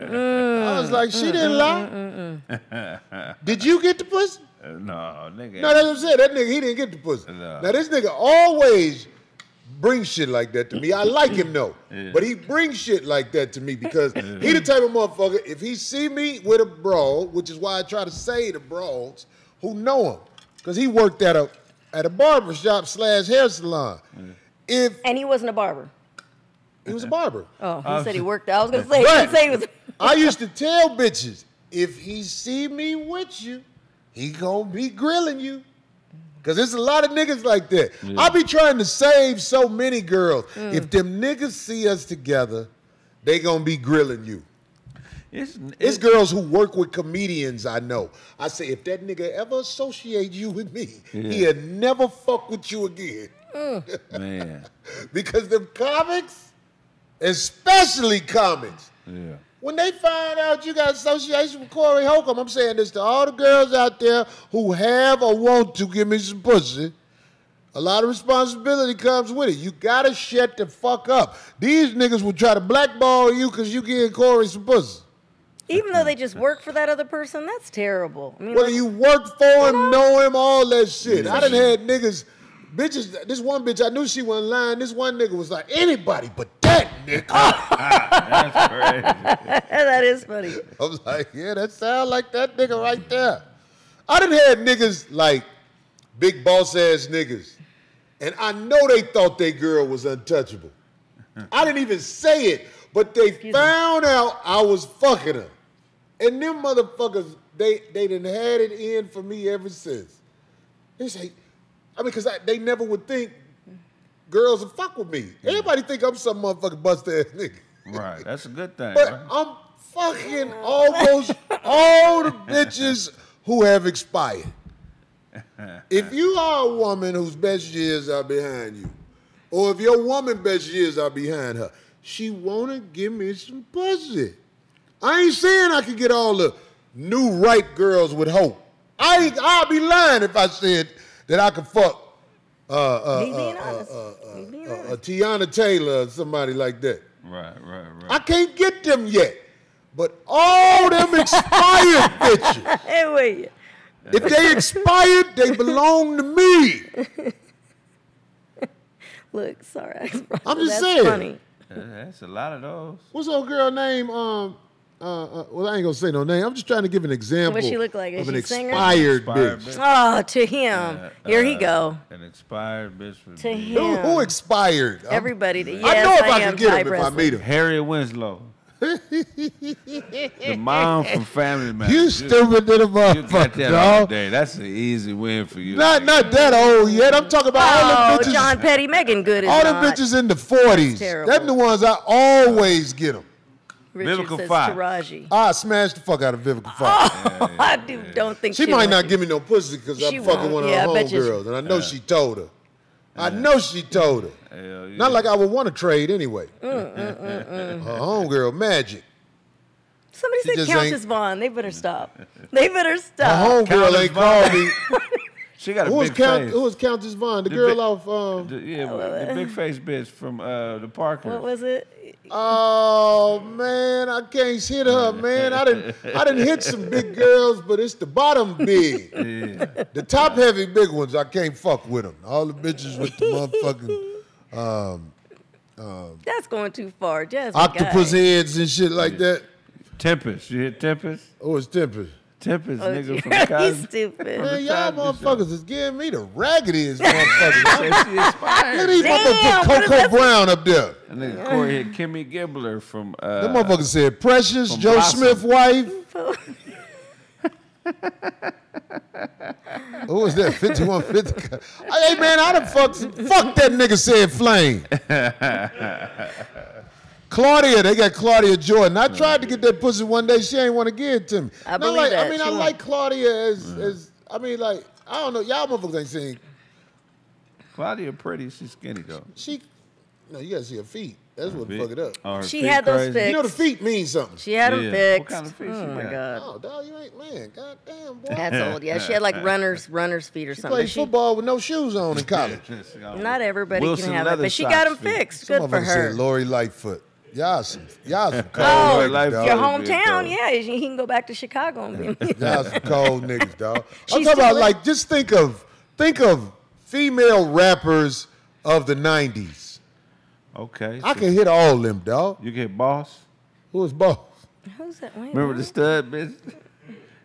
I was like, she mm, didn't mm, lie. Mm, Did you get the pussy? Uh, no, nigga. No, that's what I'm saying. That nigga, he didn't get the pussy. No. Now this nigga always brings shit like that to me. I like him though, but he brings shit like that to me because he the type of motherfucker. If he see me with a bro, which is why I try to say the bros who know him, because he worked at a at a barber shop slash hair salon. If And he wasn't a barber. He was a barber, Oh, he uh, said he worked. I was gonna say. He But- say he was. I used to tell bitches, if he see me with you, he gonna be grilling you. Cause there's a lot of niggas like that. I be trying to save so many girls. Mm. If them niggas see us together, they gonna be grilling you. It's, It's it's girls who work with comedians I know. I say, if that nigga ever associate you with me, he'll never fuck with you again. Mm. man. Because them comics, especially comics, Yeah. when they find out you got association with Corey Holcomb, I'm saying this to all the girls out there who have or want to give me some pussy. A lot of responsibility comes with it. You gotta shut the fuck up. These niggas will try to blackball you because you getting Corey some pussy. Even though they just work for that other person, that's terrible. I mean, Whether like, you work for him, know him, all that shit. I done had niggas, bitches. This one bitch, I knew she wasn't lying. This one nigga was like, anybody but that nigga. That's crazy. that is funny. I was like, yeah, that sound like that nigga right there. I didn't had niggas like big boss ass niggas, and I know they thought their girl was untouchable. I didn't even say it, but they me. found out I was fucking her. And them motherfuckers, they they done had it in for me ever since. They say, I mean, because they never would think girls would fuck with me. Everybody think I'm some motherfucking bust ass nigga. Right. That's a good thing. But right? I'm fucking almost all the bitches who have expired. If you are a woman whose best years are behind you, or if your woman best years are behind her, she wanna give me some pussy. I ain't saying I could get all the new right girls with hope. I I'll be lying if I said that I could fuck uh, uh, being uh, honest. uh, He being uh, honest. uh, Teyana Taylor or somebody like that. right, right, right. I can't get them yet. But all them expired bitches, Hey, wait. if they expired, they belong to me. Look, sorry. I'm just that's saying. Funny. That's a lot of those. What's old girl name? Um, uh, uh, well, I ain't gonna say no name. I'm just trying to give an example. What she look like? Is of an she a expired Expired bitch. bitch. Oh, to him. Uh, Here he uh, go. An expired bitch. would To be him. Who, who expired? Everybody. To, yes, I know if I, am can get Thai him if I wrestling. meet him. Harriet Winslow. the mom from Family Man. You stupid little You got motherfucker, that all dog. day. That's an easy win for you. Not not that old yet. I'm talking about all Oh, the bitches. John Petty, Meagan Good all the bitches in the 40s. terrible. Them the ones I always get them. Richard Vivica says Fox. Taraji. I smash the fuck out of Vivica oh, Fox. I do, don't think She she'll might not give me no pussy because I'm fucking won't. one of Yeah, her I bet you she- homegirls, and I know she told her. I know she told her. Hell yeah. Not like I would want to trade anyway. Mm, mm, mm, mm, Her homegirl, Magic. Somebody She said just Countess ain't- Vaughn. They better stop. They better Her stop. homegirl Countess ain't Vaughn. called me. she got a Who was, big Count, face. who was Countess Vaughn? The The girl big- off. Um, The- yeah, the big face bitch from uh, the Parker. What was it? oh man, I can't hit her, man. I didn't. I didn't hit some big girls, but it's the bottom big. The top heavy big ones, I can't fuck with them. All the bitches with the motherfucking That's going too far. Just octopus heads and shit like that. Tempestt. You hit Tempestt? Oh, it's Tempestt. Tempestt, Oh, nigga from you're Cosby. stupid. Man, y'all motherfuckers is giving me the raggediest motherfuckers. Said she Look at these Damn, motherfuckers what put Coco Brown up there. And nigga Corey hit Kimmy Gibbler from uh, Them motherfuckers said Precious, Joe Blossom. Smith wife. Who was that? 5150. hey man, I done fucked fuck that nigga said flame. Claudia, they got Claudia Jordan. I tried to get that pussy one day. She ain't want to give it to me. I believe like, I mean, She I won't. like Claudia as as I mean, like I don't know. Y'all motherfuckers ain't seen. Claudia Pretty. She's skinny though. She, no, you gotta see her feet. That's what fuck it up. Oh, her She feet had those crazy? fixed. You know the feet mean something. She had them Yeah. fixed. What kind of feet she oh my got? god. Oh, dog, you ain't man. God damn, boy. That's old. Yeah, she had like runners, runners feet or She something. played she, football with no shoes on in college. not everybody Wilson can have it, leather but she got them socks feet. fixed. Some Good for motherfucker her. said Lori Lightfoot. Y'all Y'all some, y'all some cold Oh, niggas, life dog. Your That would be hometown, yeah, he can go back to Chicago and be. Y'all some cold niggas, dog. I'm She's talking about still like just think of think of female rappers of the '90s. Okay. I so can hit all of them, dog. You get boss. Who is boss? Who's that? Wait, Remember the stud bitch?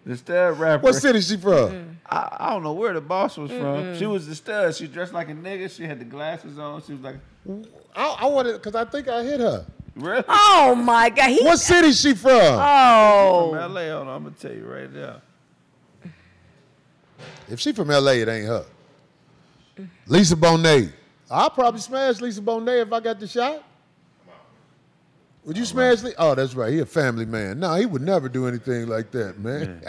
The stud rapper. What city she from? I, I don't know where the boss was from. She was the stud. She dressed like a nigga. She had the glasses on. She was like, I, I wanted because I think I hit her. Really? Oh my God! He. What city is she from? Oh. From LA, hold on, I'm gonna tell you right now. If she from LA, it ain't her. Lisa Bonet. I'll probably smash Lisa Bonet if I got the shot. Would you smash Lisa? Oh, that's right. He a family man. No, he would never do anything like that, man.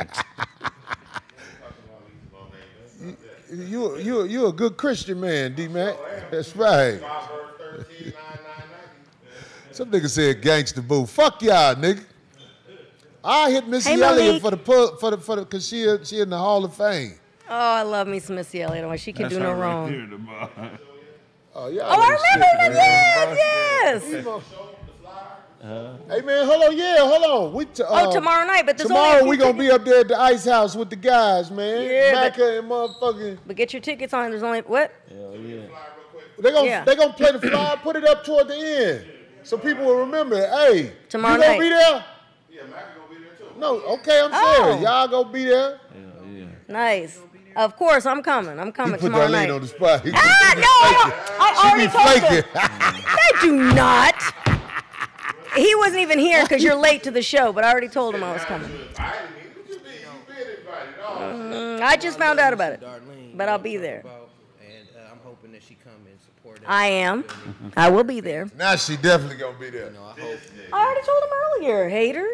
you, you, you, you a good Christian man, D Mac. That's right. Some nigga said gangster boo. Fuck y'all, nigga. I hit Missy Hey, Elliott for the pu- for the for the cause she she in the Hall of Fame. Oh, I love me some Missy Elliott. She can That's do no her right wrong. there, the boss. Oh, y'all Oh, I remember shit, that. man. Yes, yes. Hey man, hold on, yeah, hold on. We t- Oh, uh, tomorrow night, but there's only tomorrow we gonna tickets. be up there at the Ice House with the guys, man. Yeah, but- and motherfucking. But get your tickets on. There's only what? Hell yeah. They gonna Yeah. they gonna play the flyer, put it up toward the end, so people will remember. Hey, Tomorrow you gonna night. be there? Yeah, Mac gonna be there too. No, okay, I'm Oh. serious. Y'all gonna be there? Yeah, yeah. Nice. Of course, I'm coming. I'm He coming put tomorrow Darlene night. on the spot. He- Ah, no, I, I she already told flaking. him. I do not. He wasn't even here because you're late to the show, but I already told him I was coming. Mm, I just found out about it, but I'll be there. about, and uh, I'm hoping that she come and support us. I am. I will be there. now she definitely gonna be there. You know, I hope. I already told him earlier, hater.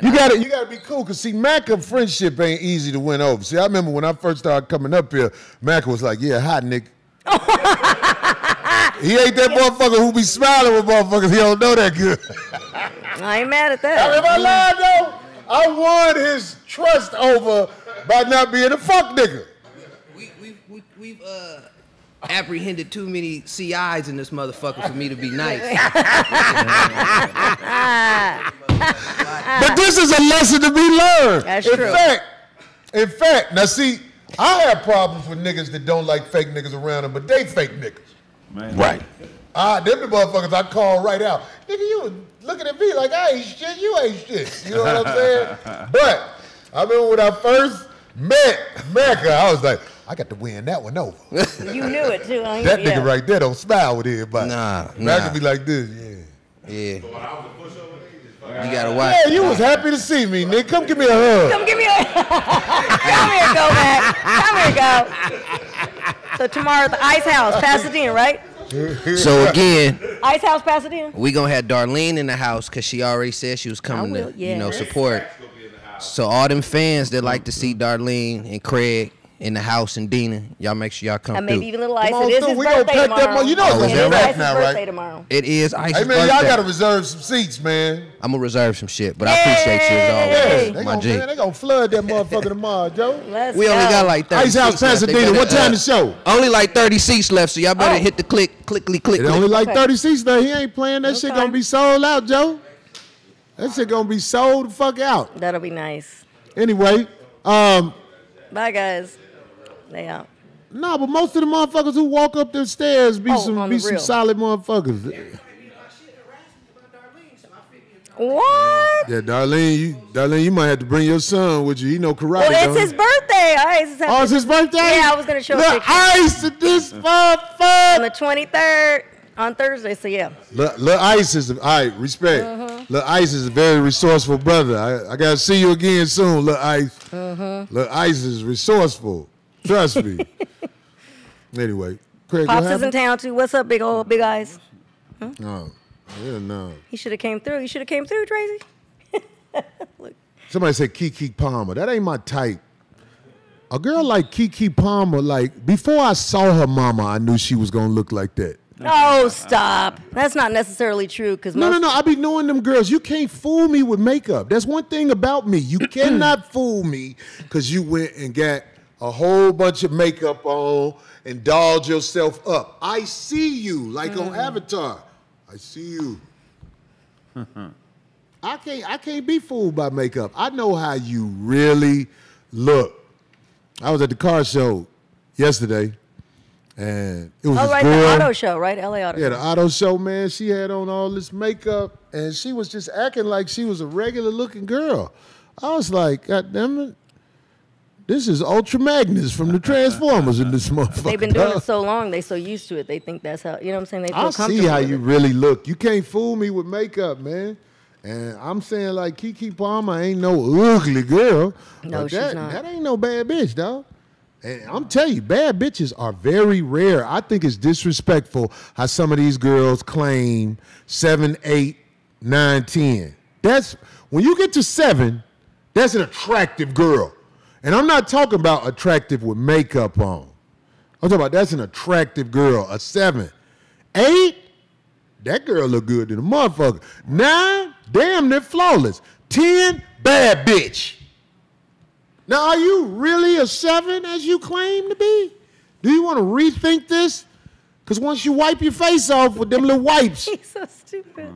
You gotta, you gotta be cool, cause see, Macca friendship ain't easy to win over. See, I remember when I first started coming up here, Macca was like, "Yeah, hot nigga." he ain't that motherfucker who be smiling with motherfuckers. He don't know that good. I ain't mad at Now, if that. I lied though, I won his trust over by not being a fuck nigga. We, we've, we, we've uh, apprehended too many CIs in this motherfucker for me to be nice. But this is a lesson to be learned. That's in true. fact, in fact, now see, I have problems with niggas that don't like fake niggas around them, but they fake niggas. Man. Right. Ah, them the motherfuckers I call right out. Nigga, you looking at me like I ain't shit, you ain't shit. You know what I'm saying? but I remember when I first met Mecca, I was like, I got to win that one over. You knew it too. huh? That Yeah. nigga right there don't smile with everybody. Nah, Mecca nah. be like this, yeah. Yeah. You gotta watch. Yeah, you was happy to see me, nigga. Come give me a hug. Come give me a. Come here, go back. Come here, go. So tomorrow at the Ice House, Pasadena, right? So again, Ice House, Pasadena. we gonna have Darlene in the house because she already said she was coming will, to, you know, support. So all them fans that like to see Darlene and Kraig in the house and Dina, y'all make sure y'all come And through. maybe even little Ice. Come on It is through. his We gonna birthday pack that tomorrow. mo- you know it's gonna It be Ice's now, right? birthday tomorrow. it is Ice's Hey man, y'all gotta reserve some seats, man. I'm gonna reserve some shit, but I appreciate you as always, Hey. They my gonna, G. man, they gonna flood that motherfucker tomorrow, Joe. Let's We only got like 30 Ice House, seats left. Pasadena. better, What time uh, the show? Only like 30 seats left, so y'all better Oh. hit the click, clickly, click, It click. only like Okay. 30 seats though. He ain't playing. That shit gonna be sold out, Joe. That shit gonna be sold the fuck out. That'll be nice. Anyway, um, Bye, guys. They out. no, but most of the motherfuckers who walk up the stairs be Oh, some be the some real. solid motherfuckers. What? Yeah, Darlene, you Darlene, you might have to bring your son with you. He know karate. Well, it's he? his birthday. Ice is Oh, it's his birthday? Yeah, I was gonna show a Look, picture. Ice to this on the 23rd on Thursday. So yeah. Look, Lil Ice is, all right, respect. Lil Ice is a very resourceful brother. I, I got to see you again soon, Lil Ice. Mm-hmm. Lil Ice is resourceful. Trust me. anyway, Kraig, Pops is in town too. What's up, big old big eyes? Oh, yeah, no. He should have came through. You should have came through, Tracy. Somebody said Keke Palmer. That ain't my type. A girl like Keke Palmer, like, before I saw her mama, I knew she was going to look like that. Oh, stop. That's not necessarily true because No, no, no. I be knowing them girls. You can't fool me with makeup. That's one thing about me. You cannot fool me because you went and got a whole bunch of makeup on and dolled yourself up. I see you, like on mm. Avatar. I see you. I can't I can't be fooled by makeup. I know how you really look. I was at the car show yesterday, and it was Oh, right, the auto show, right? LA Auto Yeah, the auto show, man. She had on all this makeup, and she was just acting like she was a regular looking girl. I was like, God damn it. This is Ultra Magnus from the Transformers in this motherfucker. They've been doing it so long, they so used to it. They think that's how you know what I'm saying. They feel I see how you it. really look. You can't fool me with makeup, man. And I'm saying like Keke Palmer ain't no ugly girl. No, she's that, not. That ain't no bad bitch, dog. And I'm telling you, bad bitches are very rare. I think it's disrespectful how some of these girls claim seven, eight, nine, ten. That's when you get to seven, that's an attractive girl. And I'm not talking about attractive with makeup on. I'm talking about that's an attractive girl, a seven. Eight, that girl look good than a motherfucker. Nine, damn, they're flawless. Ten, bad bitch. Now, are you really a seven as you claim to be? Do you want to rethink this? Because once you wipe your face off with them little wipes, He's so stupid.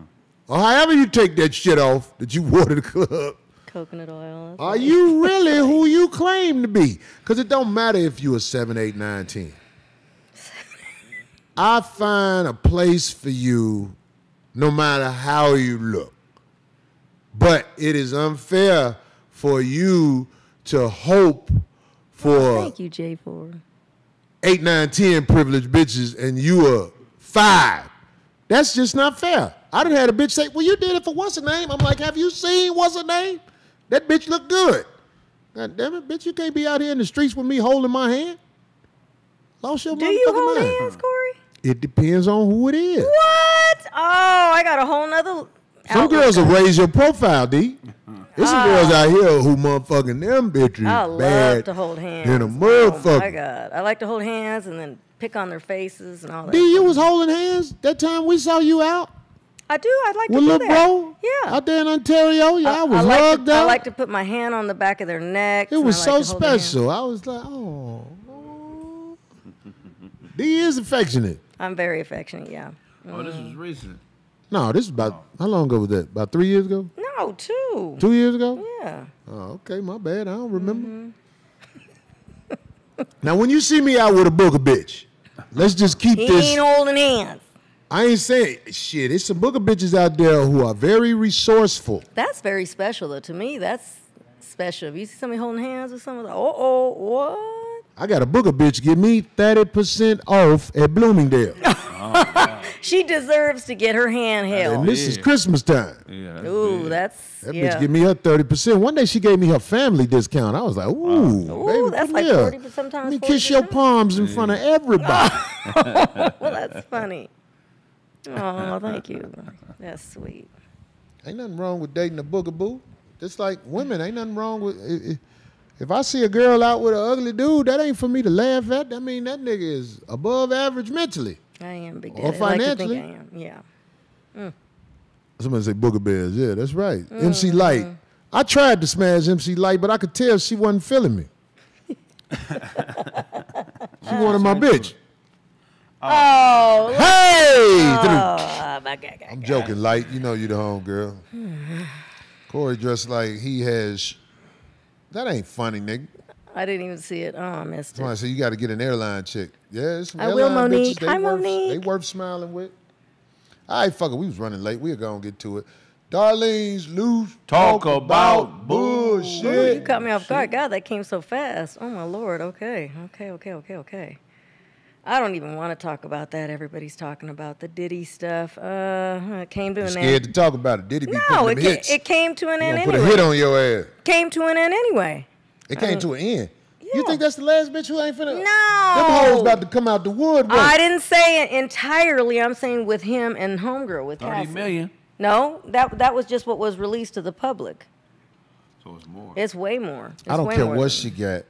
or however you take that shit off that you wore to the club, Coconut oil. are you really who you claim to be? Because it don't matter if you a seven, eight, nine, ten. I find a place for you no matter how you look. But it is unfair for you to hope for Thank you, Jay, for eight, nine, ten privileged bitches and you are five. That's just not fair. I done had a bitch say, Well, you did it for what's her name? I'm like, Have you seen what's her name? That bitch look good. God damn it, bitch, you can't be out here in the streets with me holding my hand. Lost your Do you hold mind. hands, Corey? It depends on who it is. What? Oh, I got a whole nother. Some girls will raise your profile, D. There's some girls oh. out here who motherfucking them bitches I love bad to hold hands. than a Oh motherfucker. my god, I like to hold hands and then pick on their faces and all that. D, you was holding hands that time we saw you out I do. I'd like to with do little that. bro. Yeah. Out there in Ontario, yeah, I, was like hugged to, I like to put my hand on the back of their neck. it was so special. I was like, oh. oh. D is affectionate. I'm very affectionate. Yeah. Oh, this was recent. No, this is about how long ago was that? About three years ago? No, two. Two years ago? Yeah. Oh, okay, my bad. I don't remember. Mm-hmm. now, when you see me out with a booger bitch, let's just keep He this. ain't holding hands. I ain't saying shit. There's some booger bitches out there who are very resourceful. That's very special, though. To me, that's special. If you see somebody holding hands with someone, like, oh, oh, what? I got a booger bitch give me 30% off at Bloomingdale. She deserves to get her hand and held. this is Christmas time. Yeah. That's Ooh, big. that's That yeah. bitch give me her 30%. One day she gave me her family discount. I was like, ooh, baby, that's come like here. 40%, sometimes Let me kiss your palms in front of everybody. well, that's funny. Oh, thank you. That's sweet. Ain't nothing wrong with dating a boogaboo. Just like women, ain't nothing wrong with. i- i- If I see a girl out with an ugly dude, that ain't for me to laugh at. I mean, that nigga is above average mentally. I am big Or daddy. I like to think I financially. am. Yeah. Somebody say booger bears. Yeah, that's right. MC Mm-hmm. Light. I tried to smash MC Lyte, but I could tell she wasn't feeling me. she wanted my bitch. Oh, oh Hey! oh my God. I'm joking, Lyte. You know you the home girl. Corey dressed like he has. That ain't funny, nigga. I didn't even see it. Oh, I missed Somebody it. So you got to get an airline chick. Yeah, I will, Monique. bitches, They Hi, worth, Monique. They worth smiling with. All right, fuck it. We was running late. We're going to get to it. Darlene's loose. Talk about bullshit. Ooh, you caught me off guard. God, that came so fast. Oh my lord. Okay. Okay. Okay. Okay. Okay. I don't even want to talk about that. Everybody's talking about the Diddy stuff. Uh, it came to You an scared end. to talk about it. Did he be No, putting it, them ca- hits? it came to an He end gonna put anyway. a hit on your ass. Came to an end anyway. It came to an end. You think that's the last bitch who ain't finna? No. Them hoes about to come out the woodwork. I didn't say it entirely. I'm saying with him and Homegirl with 30 Cassie. million. No, that that was just what was released to the public. So it's more. It's way more. It's I don't care what she got.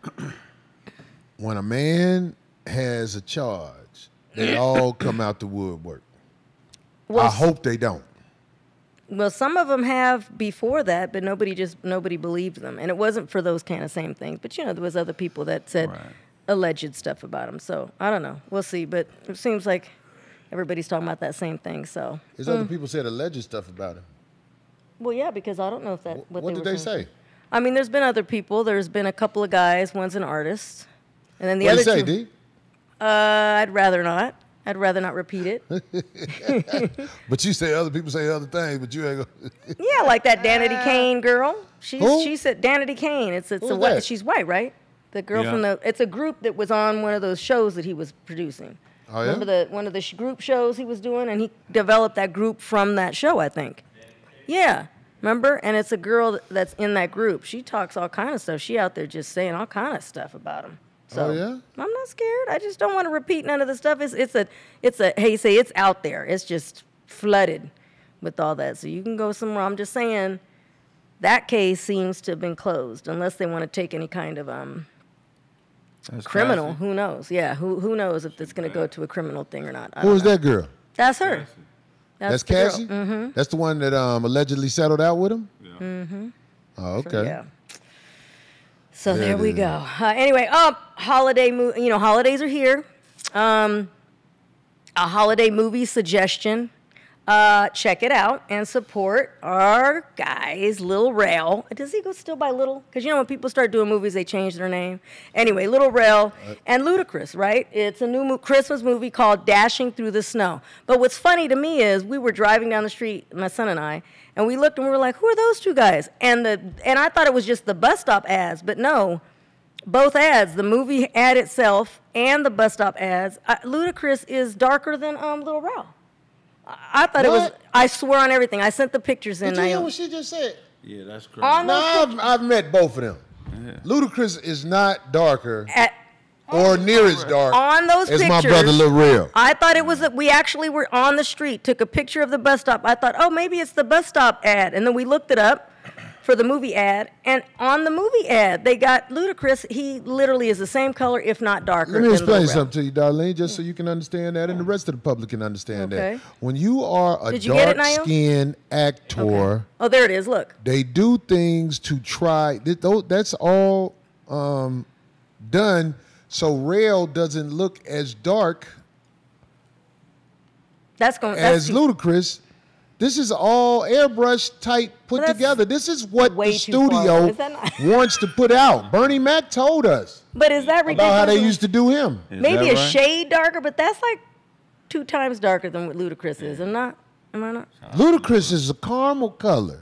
when a man has a charge, they all come out the woodwork. Well, I hope they don't. Well, some of them have before that, but nobody just nobody believed them, and it wasn't for those kind of same things. But you know, there was other people that said Right. alleged stuff about him. So I don't know. We'll see. But it seems like everybody's talking about that same thing. So There's other hmm. people said alleged stuff about him. Well, yeah, because I don't know if that what, What, they did were they saying. say? I mean, there's been other people. There's been a couple of guys. One's an artist, and then the What other did they say, two. D? Uh, I'd rather not. I'd rather not repeat it. But you say other people say other things, but you ain't gonna. yeah, like that Danity Kane girl. She's Who? she said Danity Kane. It's it's a Who's white, that? she's white, right? The girl Yeah. from the it's a group that was on one of those shows that he was producing. Oh, yeah? Remember the one of the sh- group shows he was doing, and he developed that group from that show, I think. Yeah, remember? And it's a girl that's in that group. She talks all kind of stuff. She out there just saying all kind of stuff about him. So Oh, yeah? I'm not scared. I just don't want to repeat none of the stuff. It's it's a it's a hey say it's out there. It's just flooded with all that. So you can go somewhere. I'm just saying that case seems to have been closed unless they want to take any kind of um That's criminal. classy. Who knows? Yeah, who who knows if it's going to go to a criminal thing or not? I Who know. that girl? That's her. That's, the girl. Cassie. Mm-hmm. That's the one that um allegedly settled out with him. Mm-hmm. Oh, okay. Yeah. So There there we is. go. Uh, anyway, um, holiday, mo- you know, holidays are here. Um, a holiday movie suggestion. Uh, check it out and support our guys, Lil Rel. Does he go still by Little? Because you know when people start doing movies, they change their name. Anyway, Little Rel and Ludacris, right? It's a new mo- Christmas movie called Dashing Through the Snow. But what's funny to me is we were driving down the street, my son and I, and we looked and we were like, "Who are those two guys?" And the and I thought it was just the bus stop ads, but no, both ads, the movie ad itself and the bus stop ads. Uh, Ludacris is darker than um, Lil Rel. I, I thought it was. I swear on everything. I sent the pictures in. Did you hear what she just said? Yeah, that's crazy. on No, I've, I've met both of them. Ludacris is not darker at, or near as dark on those as pictures. my brother Lil Rel. I thought it was that we actually were on the street, took a picture of the bus stop. I thought, oh, maybe it's the bus stop ad, and then we looked it up for the movie ad, and on the movie ad, they got Ludacris. He literally is the same color, if not darker. Let me explain something to you, Darlene, just so you can understand that and the rest of the public can understand Okay. that. When you are a you dark-skinned actor, okay. Oh, there it is. Look. they do things to try. th- That's all um, done so Rel doesn't look as dark That's going. That's as Ludacris. This is all airbrush type put together. This is what the too far. studio Is that not- wants to put out. Bernie Mac told us But is that ridiculous? about how they used to do him. Is Maybe that a shade darker, but that's like two times darker than what Ludacris is. Am not? Am I not? Ludacris is a caramel color.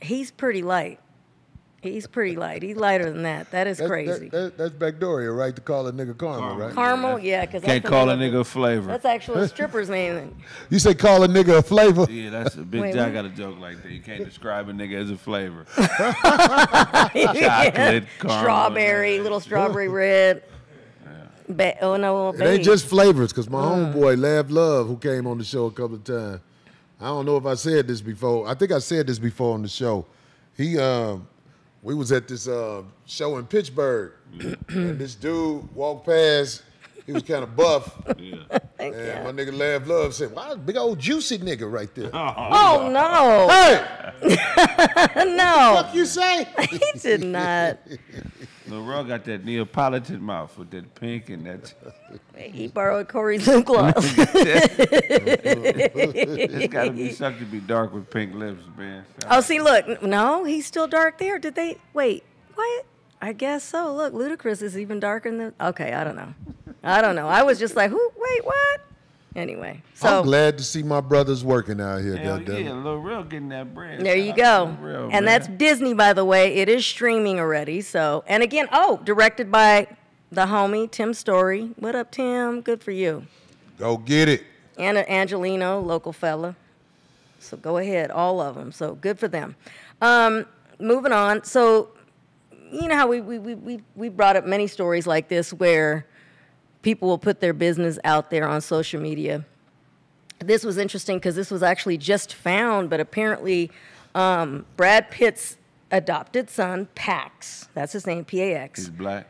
He's pretty light. He's pretty light. He's lighter than that. That is That's, crazy. That, that, that's Backdoria, right? To call a nigga caramel, right? Caramel, yeah, because Can't call a nigga a flavor. That's actually a stripper's name. You say call a nigga a flavor. yeah, that's a big Wait, Jack got a joke like that. You can't describe a nigga as a flavor. Yeah. Caramel, strawberry, yeah. little strawberry red. Ba- oh no, It ain't just flavors, because my Uh. homeboy, Lav Love, who came on the show a couple of times, I don't know if I said this before. I think I said this before on the show. He, um, we was at this uh, show in Pittsburgh, and this dude walked past. He was kind of buff, and my nigga Lav Love said, "Wow, big old juicy nigga right there." Oh no, Hey, no, fuck you say? he did not. Lil Rel got that Neapolitan mouth with that pink and that. He borrowed Corey's lip gloss. It's got to be sucked to be dark with pink lips, man. oh, see, look, no, he's still dark there. Did they wait? What? I guess so. Look, Ludacris is even darker than. Okay, I don't know. I don't know. I was just like, who? Wait, what? Anyway, so I'm glad to see my brothers working out here. Hell goddamn yeah, it. Lil Rel getting that bread. There you go. to Lil Rel, and man. that's Disney, by the way. It is streaming already. So, and again, oh, directed by the homie Tim Story. What up, Tim? Good for you. Go get it. And Angelino, local fella. So go ahead, all of them. So good for them. Um, moving on. So, you know how we, we, we, we, we brought up many stories like this where people will put their business out there on social media. This was interesting because this was actually just found, but apparently um, Brad Pitt's adopted son, Pax, that's his name, P A X. He's black.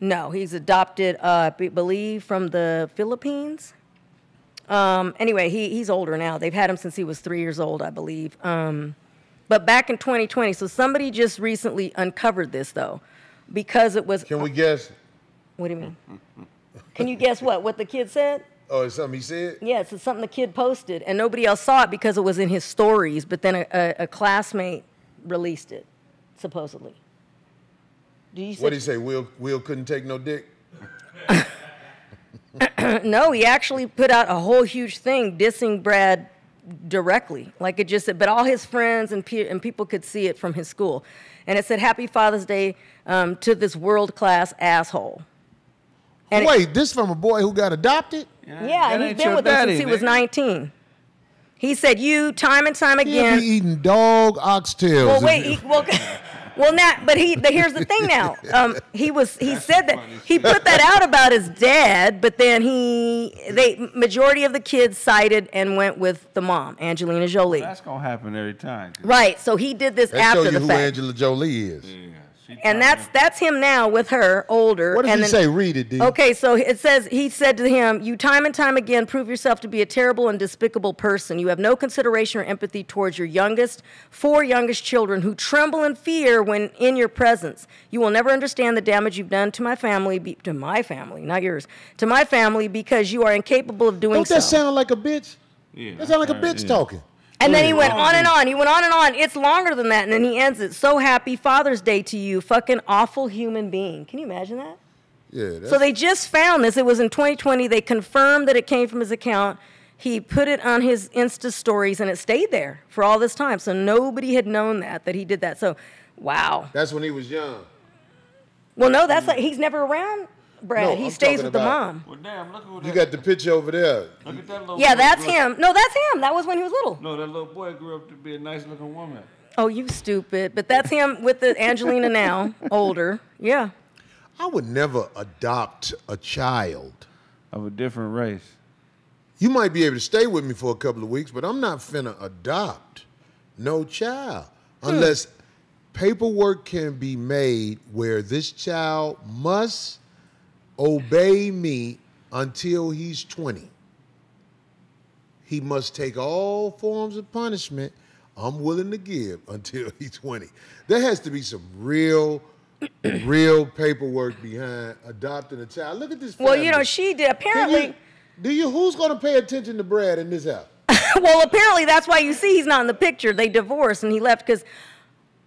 No, he's adopted, uh, I believe, from the Philippines. Um, anyway, he, he's older now. They've had him since he was three years old, I believe. Um, but back in 2020, so somebody just recently uncovered this, though, because it was. Can we guess? What do you mean? Can you guess what? What the kid said? Oh, it's something he said? Yes, it's something the kid posted, and nobody else saw it because it was in his stories. But then a, a, a classmate released it, supposedly. Do you? What did he say? Will Will couldn't take no dick? No, he actually put out a whole huge thing dissing Brad directly. Like it just said, but all his friends and, pe- and people could see it from his school. And it said, Happy Father's Day um, to this world class asshole. And it- Wait, this from a boy who got adopted? yeah, that and he's ain't been with him daddy, since he was 19. He said, You, time and time He'll again. be eating dog oxtails. Well, wait. he- He, well, well, not. But he. The, here's the thing. Now, um, he was. He said that he put that out about his dad, but then he. They majority of the kids sided and went with the mom, Angelina Jolie. That's gonna happen every time. Right. So he did this that show you the who fact, Angela Jolie is. Yeah, she and that's to- that's him now with her, older. What does and he then, say? Read it, D. Okay, so it says he said to him, "You time and time again prove yourself to be a terrible and despicable person. You have no consideration or empathy towards your youngest, four youngest children who tremble in fear when in your presence. You will never understand the damage you've done to my family, be, to my family, not yours, to my family because you are incapable of doing Don't so." that sound like a bitch? Yeah, That sound like a bitch yeah. talking. And then he went on and on. He went on and on. It's longer than that. And then he ends it. So happy Father's Day to you, fucking awful human being. Can you imagine that? Yeah. So they just found this. It was in 2020. They confirmed that it came from his account. He put it on his Insta stories and it stayed there for all this time. So nobody had known that, that he did that. So, wow. that's when he was young. Well, no, that's like, he's never around Brad. No, he I'm stays talking with the about- mom. Well, damn, look who You that, got the picture over there. look at that little Yeah, boy that's grew- him. No, that's him. That was when he was little. No, that little boy grew up to be a nice looking woman. Oh, you stupid. But that's him with the Angelina now, older. Yeah. I would never adopt a child. Of a different race. You might be able to stay with me for a couple of weeks, but I'm not finna adopt no child hmm. unless paperwork can be made where this child must obey me until he's 20. He must take all forms of punishment I'm willing to give until he's 20. There has to be some real, real paperwork behind adopting a child. Look at this. Well, you know, she did. Apparently. you- do you? Who's going to pay attention to Brad in this house? well, apparently that's why you see he's not in the picture. They divorced and he left because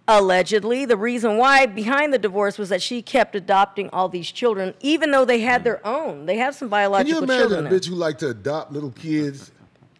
allegedly the reason why behind the divorce was that she kept adopting all these children, even though they had their own. They have some biological. Can you imagine children a bitch who like to adopt little kids?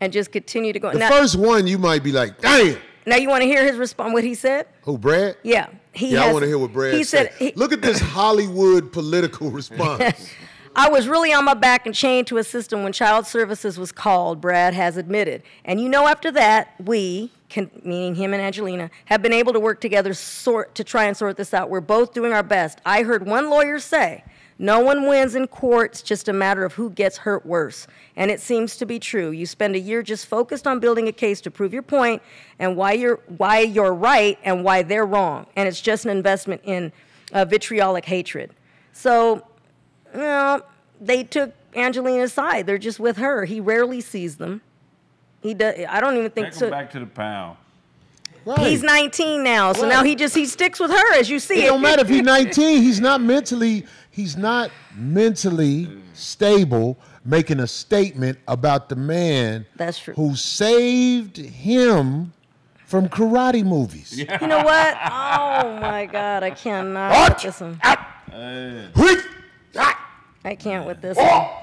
and just continue to go. The Now, first one, you might be like, "Damn, now you want to hear his response? What he said? who Brad?" Yeah, he. Yeah, has, I want to hear what Brad He said. said. he- Look at this Hollywood political response. I was really on my back and chained to a system when child services was called, Brad has admitted. And you know, after that, we, can, meaning him and Angelina, have been able to work together sort, to try and sort this out. We're both doing our best. I heard one lawyer say, no one wins in court, it's just a matter of who gets hurt worse. And it seems to be true. You spend a year just focused on building a case to prove your point and why you're, why you're right and why they're wrong. And it's just an investment in uh, vitriolic hatred. So well, they took Angelina's side. They're just with her. He rarely sees them. He does. I don't even think Take him so. back to the pound. Right. He's 19 now, so now he just he sticks with her as you see. It don't matter if he's 19. He's not mentally. He's not mentally stable. Making a statement about the man That's true. who saved him from karate movies. You know what? Oh my God, I cannot with this one. I can't with this oh.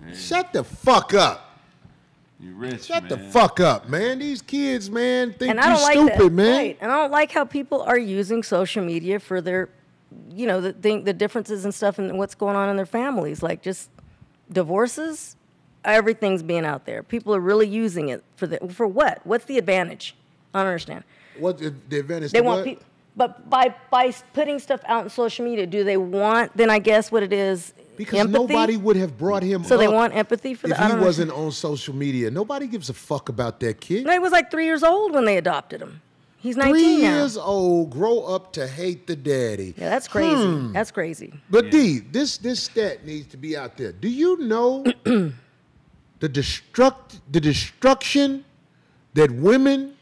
one. Shut the fuck up. You rich, Shut man. the fuck up, man. These kids, man, think And you I don't like stupid, that. man. Right. And I don't like how people are using social media for their, you know, the thing, the differences and stuff, and what's going on in their families. Like just divorces, everything's being out there. People are really using it for the for what? What's the advantage? I don't understand. What the, the advantage? They to want people, but by by putting stuff out in social media, do they want? Then I guess what it is Because empathy? nobody would have brought him So they want empathy for if the. I he wasn't understand. on social media. Nobody gives a fuck about that kid. No, he was like three years old when they adopted him. He's Three 19 now. years old, grow up to hate the daddy. Yeah, that's crazy. Hmm. That's crazy. But D, this this stat needs to be out there. Do you know the destruct the destruction that women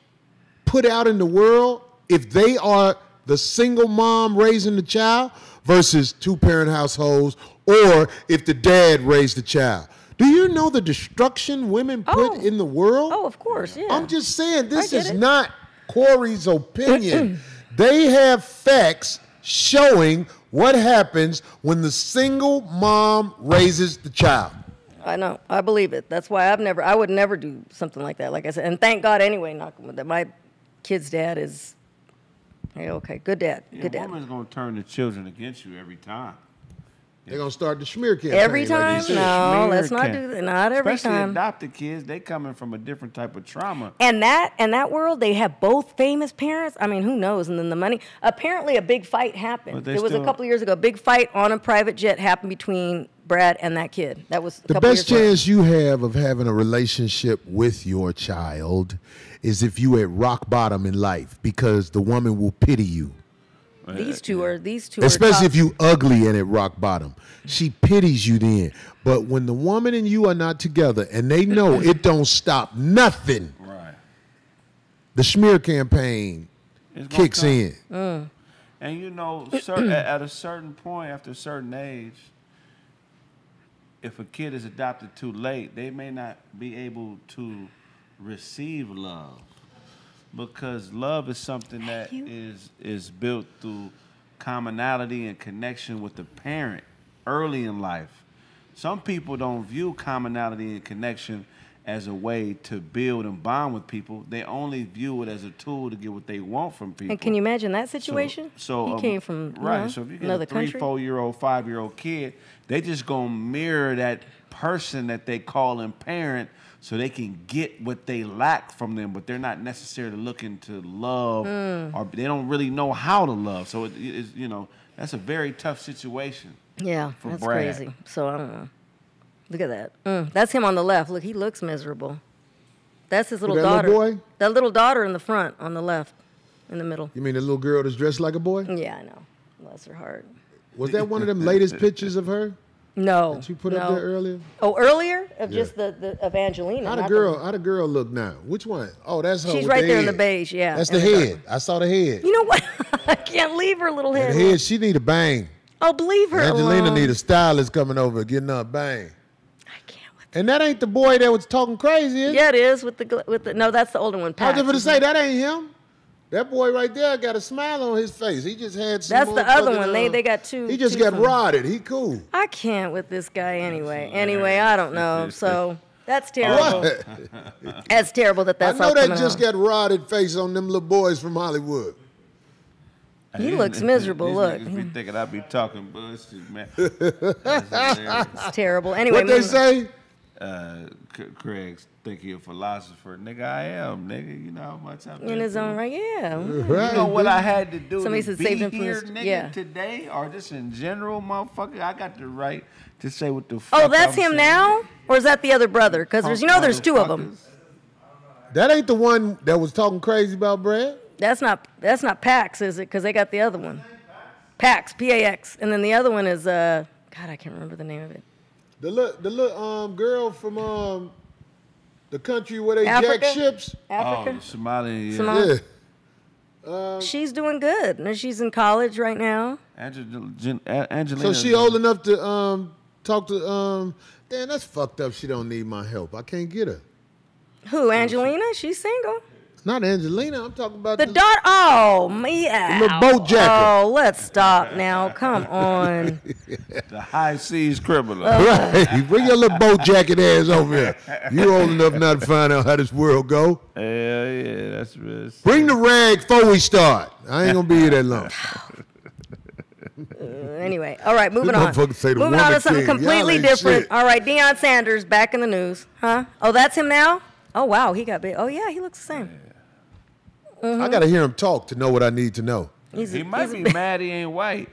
put out in the world if they are the single mom raising the child versus two parent households or if the dad raised the child? Do you know the destruction women put Oh. in the world? Oh, of course, yeah. I'm just saying, this is it. not Corey's opinion. they have facts showing what happens when the single mom raises the child. I know. I believe it. That's why I've never. I would never do something like that. Like I said, and thank God anyway. On that my kid's dad is. Hey, okay, good dad. Yeah, Good dad. woman's gonna turn the children against you every time. They're gonna start the smear campaign. Every time? you said. No, let's not cam- do that. Not every time. Especially time. adopted kids, they coming from a different type of trauma. And that and that world, they have both famous parents. I mean, who knows? And then the money. Apparently, a big fight happened. It was a still- couple years ago. A big fight on a private jet happened between Brad and that kid. That was a The best years ago. chance you have of having a relationship with your child is if you at rock bottom in life because the woman will pity you. These two are these two. Especially top- if you ugly and at rock bottom. She pities you then. But when the woman and you are not together and they know it don't stop nothing, Right. the smear campaign kicks come. in. Mm. And you know, cer- at at a certain point, after a certain age, if a kid is adopted too late, they may not be able to receive love because love is something that is is built through commonality and connection with the parent early in life. Some people don't view commonality and connection as a way to build and bond with people. They only view it as a tool to get what they want from people. And can you imagine that situation? So, he um, came from you right. know, so if you get a three, country. four year old, five year old kid, they just gonna mirror that person that they call them parent, so they can get what they lack from them, but they're not necessarily looking to love, Hmm. or they don't really know how to love. So it is, you know, that's a very tough situation. Yeah, for that's Brad. crazy. So I don't know. Look at that. Mm, that's him on the left. Look, he looks miserable. That's his little that little daughter. boy? That little daughter in the front, on the left, in the middle. You mean the little girl that's dressed like a boy? Yeah, I know. Bless her heart. Was that one of them latest pictures of her No. that you put no. up there earlier? Oh, earlier of Yeah. just the, the of Angelina. How the girl? How the girl look now? Which one? Oh, that's her. She's right the there in the beige, yeah, That's the head. I saw the head. You know what? I can't leave her little head. the head. She need a bang. Oh, believe her Angelina alone. need a stylist coming over getting her a bang. I can't And that ain't the boy that was talking crazy. Is? Yeah, it is with the with the. No, that's the older one. I was just gonna say that ain't him. That boy right there got a smile on his face. He just had some. That's the other one. They- uh, they got two- He just two got something. rotted. He cool. I can't with this guy anyway. Anyway, I don't know. So that's terrible. What? That's terrible that that's I know all that just out. got rotted face on them little boys from Hollywood. He These looks miserable, These look. niggas be thinking I be talking bullshit, man. That's. It's terrible. Anyway, what they say? Uh, C- Kraig think he a philosopher. Nigga, I am. Nigga, you know how much I've been in his through. own right. Yeah. Right, You know what. I had to do Somebody to said be saved him here, this- nigga, yeah. today, or just in general, motherfucker? I got the right to say what the fuck Oh, that's I'm him saying. now, or is that the other brother? Because there's, you know, there's two of them. That ain't the one that was talking crazy about Brad. That's not that's not Pax, is it? Because they got the other one. Pax, P A X, and then the other one is uh, God, I can't remember the name of it. The little, the little um girl from um the country where they Africa? jack ships. Africa. Oh, Somali. Yeah. Somali- Yeah. She's doing good. And she's in college right now. Angel- Jen- A- Angelina. So she old enough to um talk to um. Damn, that's fucked up. She don't need my help. I can't get her. Who? Angelina? She's single. Not Angelina. I'm talking about The daughter. Oh, me. The boat jacket. Oh, let's stop now. Come on. the high seas criminal. Right. Bring your little boat jacket ass over here. You're old enough now to find out how this world go. Hell yeah, that's real. Bring the rag before we start. I ain't gonna be here that long. Anyway, all right, moving on. say the Moving on to something king. Completely different. shit. All right, Deion Sanders back in the news, huh? Oh, that's him now. Oh wow, he got big. Oh yeah, he looks the same. I gotta hear him talk to know what I need to know. He's He a, might be big- mad he ain't white.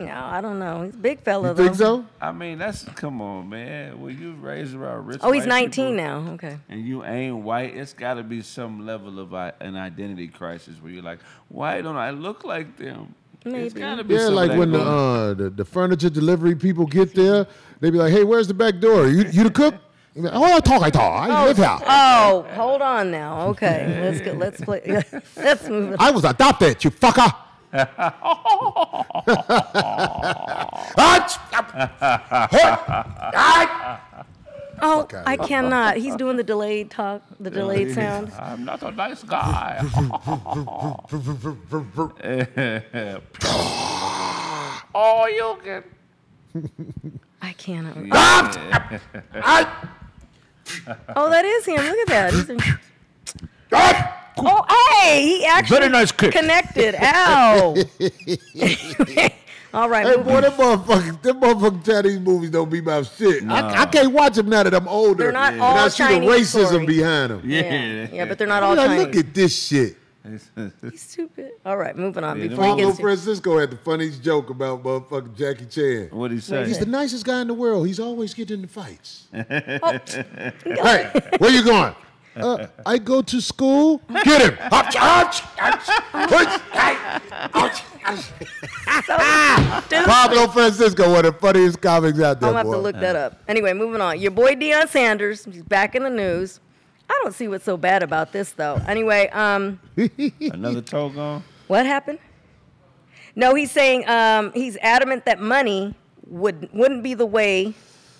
No, I don't know. He's a big fella You though. think so? I mean, that's come on, man. When you raised around rich, Oh, he's white 19 people now. Okay. and you ain't white, it's got to be some level of i- an identity crisis where you're like, why don't I look like them? It's Maybe. got to be Yeah, like when the, uh, the the furniture delivery people get there, they be like, "Hey, where's the back door? You you the cook?" You be like, oh, I talk, I talk. I live here. Oh, oh hold on now. Okay, let's go. Let's play. let's move it. I was adopted, you fucker. Ach! Hoi! Ai! Oh, I cannot. He's doing the delayed talk, the delayed sound. I'm not a nice guy. oh, you can. I cannot. oh, that is him. Look at that. He's a- oh, hey, he actually Very nice kick. connected. Ow. All right. Hey, moving boy, them motherfucking, them motherfucking Chinese movies don't be about shit. I, I can't watch them now that I'm older. They're not and all I see Chinese the racism story. behind them. yeah. yeah, but they're not all Now, Chinese. look at this shit. He's stupid. All right, moving on. Yeah, Before he Pablo gets Francisco had the funniest joke about motherfucking Jackie Chan. What'd he say? He's the nicest guy in the world. He's always getting into fights. oh, hey, where you going? Uh, I go to school. Get him. Ouch, ouch, ouch. Ouch, ouch, ouch. Pablo Francisco, one of the funniest comics out there, I'm gonna have boy. to look that up. Anyway, moving on. Your boy Deion Sanders, he's back in the news. I don't see what's so bad about this though. Anyway, um, Another toe gone? what happened? No, he's saying um, he's adamant that money would wouldn't be the way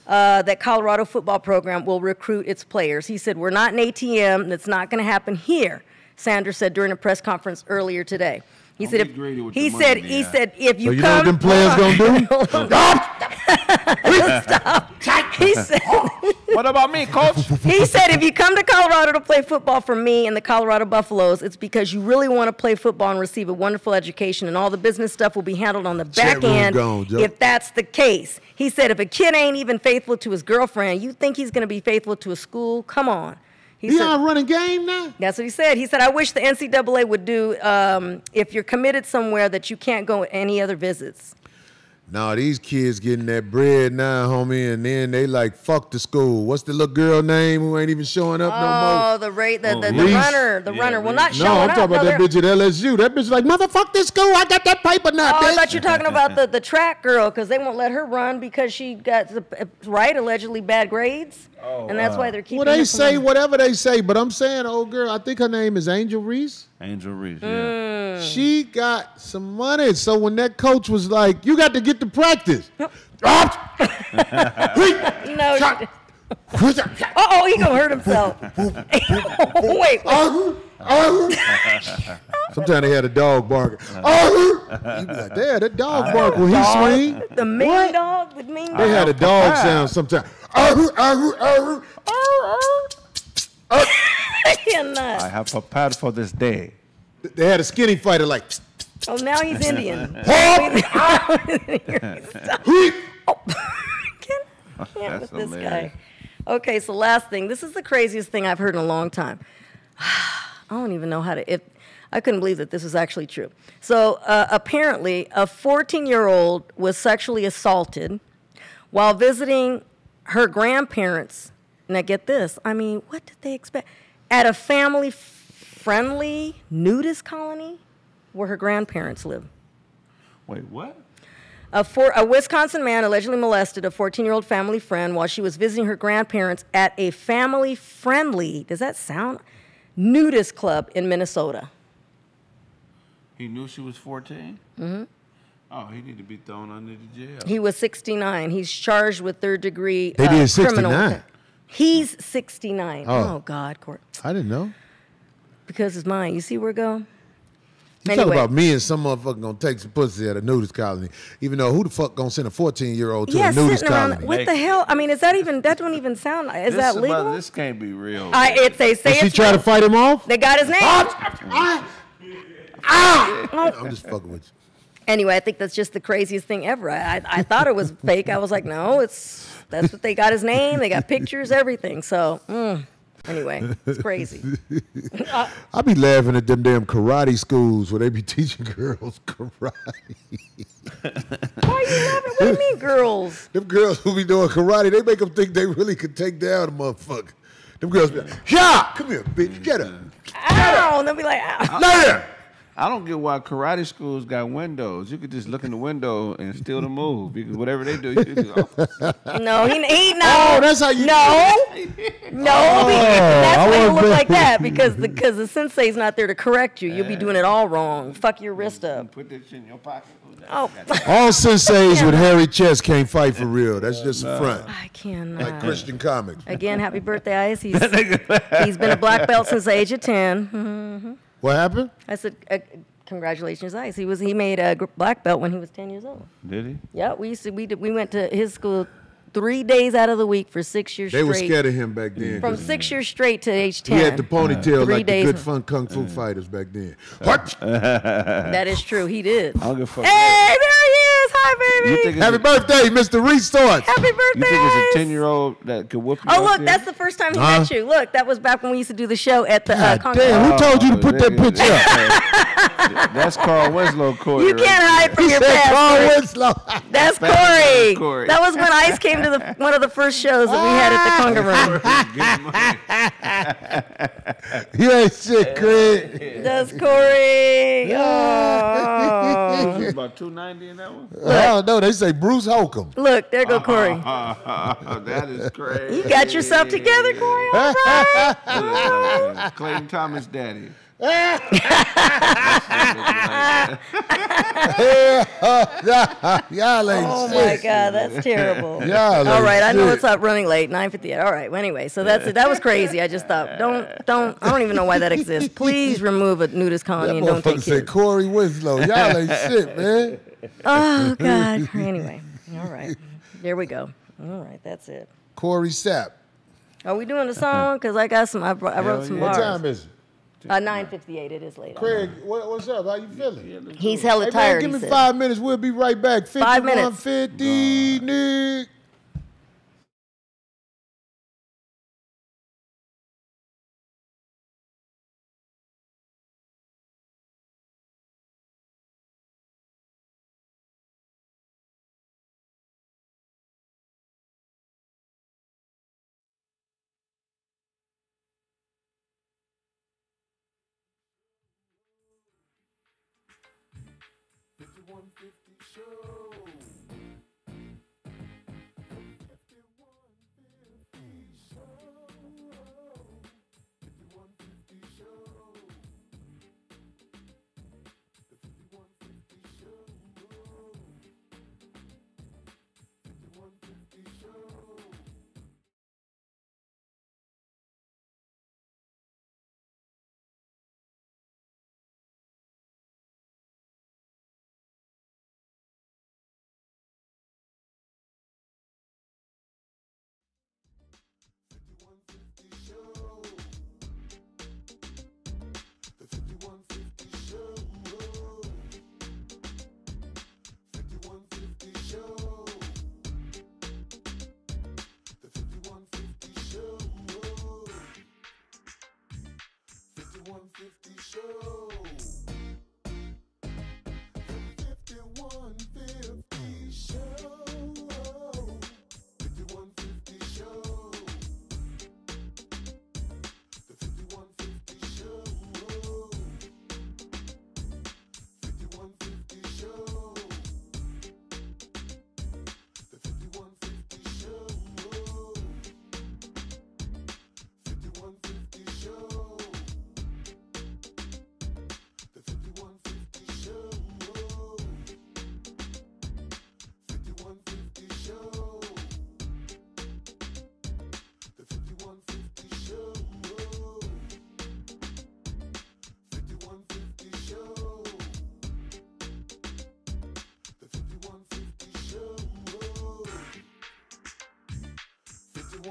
uh, that Colorado football program will recruit its players. He said, "We're not an ATM. That's not going to happen here." Sanders said during a press conference earlier today. He Don't said, if, he said, he yeah. said, if you So you know come, what them players gonna do? he said, What about me, coach? He said, if you come to Colorado to play football for me and the Colorado Buffaloes, it's because you really want to play football and receive a wonderful education, and all the business stuff will be handled on the back room end gone, if that's the case. He said, if a kid ain't even faithful to his girlfriend, you think he's going to be faithful to a school? Come on. He said, Deion running game now? that's what he said. He said, I wish the NCAA would do, um, if you're committed somewhere, that you can't go any other visits. No, these kids getting that bread now, homie, and then they like fuck the school. What's the little girl name who ain't even showing up no more? Oh, more? the rate, the, the, the Reese. runner, the Yeah, runner. Well, Reese. not No, showing I'm up. talking about no, that they're- bitch at LSU. That bitch like, motherfuck this school. I got that paper now, Oh, I bitch. thought you were talking about the, the track girl because they won't let her run because she got the, uh, right allegedly bad grades, and that's why they're keeping. well, her they from say running. whatever they say, but I'm saying, old girl, I think her name is Angel Reese. Angel Reese, yeah. She got some money. So when that coach was like, you got to get to practice. No. Uh oh, he gonna hurt himself. Wait, wait. Uh-huh. Uh-huh. Sometimes they had a dog barking. Uh-huh. Oh, you be like, damn, that dog bark when he swing. the mean dog, with mean They had a dog sound sometimes. Oh, oh, oh. I. I have prepared for this day. They had a skinny fighter like. Oh, now he's Indian. can't That's with this guy. Okay, so last thing. This is the craziest thing I've heard in a long time. I don't even know how to. If I couldn't believe that this was actually true. So uh, apparently, a 14-year-old was sexually assaulted while visiting her grandparents. Now get this. I mean, what did they expect? At a family-friendly nudist colony where her grandparents live. Wait, what? A, four, a Wisconsin man allegedly molested a 14 year old family friend while she was visiting her grandparents at a family friendly, does that sound? Nudist club in Minnesota. He knew she was 14? Mm-hmm. Oh, he need to be thrown under the jail. He was 69. He's charged with third degree. They uh, did 69. offense. He's 69. Oh. Oh, God, Court. I didn't know. Because it's mine. You see where it go? You Anyway. talk about me and some motherfucker gonna take some pussy at a nudist colony. Even though who the fuck gonna send a 14 year old to yeah, a nudist sitting around. colony? What the hell? I mean, is that even, that don't even sound, is this that about- legal? This can't be real. I, it's a, say Did she it's try to fight him off? They got his name. I'm just fucking with you. Anyway, I think that's just the craziest thing ever. I, I, I thought it was fake. I was like, no, it's that's what they got his name. They got pictures, everything. So, mm. Anyway, it's crazy. I be laughing at them damn karate schools where they be teaching girls karate. Why are you laughing? What do you mean, girls? them girls who be doing karate, they make them think they really could take down a motherfucker. Them girls be like, yeah, come here, bitch, get her. Ow! And they'll be like, ow. Lay there. I don't get why karate schools got windows. You could just look in the window and steal the move. Because whatever they do, you do. Oh, No, he, he no. Oh, that's how you No, No, Oh, that's I why you wasn't look like that because the because the sensei's not there to correct you. You'll be doing it all wrong. Fuck your wrist up. Put that shit in your pocket. Oh, All senseis with hairy chest can't fight for real. That's just a front. I cannot. Like Christian comics. Again, happy birthday, Ice. He's, he's been a black belt since the age of 10. Mhm. What happened? I said, uh, congratulations, Ice. He was he made a black belt when he was 10 years old. Did he? Yeah, we used to, we, did, we went to his school three days out of the week for six years They straight. were scared of him back then. From six years straight to age ten. He had the ponytail Three like the good fun kung fu fighters back then. What? That is true. He did. I don't give a fuck. Hey, there he is. Hi, baby. You think it's Happy a, birthday, Mr. Restarts. Happy birthday. you think it's a ten year old that could whoop you? Oh, out look, there? that's the first time he Huh? met you. Look, that was back when we used to do the show at the uh, God Conga. damn, who told you to Oh, put that picture up? That's Carl Winslow, Corey. You can't hide from He your said past. Carl Winslow. That's Corey. Corey. That was when Ice came to the one of the first shows that we had at the Conga Room. you ain't shit, Kraig. That's Corey. there. Oh. It was about two ninety in that one. I don't know. They say Bruce Holcomb. Look, there go Corey. that is crazy. You got yourself together, Corey. All right. Clayton Thomas, daddy. Oh Y'all ain't Oh my God, that's terrible. Y'all All I know it's up running late, 9:58. All right, well, anyway, so that's it. That was crazy. I just thought, don't, don't, I don't even know why that exists. Please remove a nudist colony and don't take motherfucker said kids. Corey Winslow. Y'all ain't shit, man. Oh God. Anyway, all right, there we go. All right, that's it. Corey Sapp. Are we doing the song? Cause I got some. I, brought, I wrote some What bars. time is it? Uh, 9:58. It is late. Kraig, what, what's up? How you feeling? He's hella Hey, man, give he me said. five minutes. We'll be right back. Five minutes. 5150, Nick. 50 shows. know.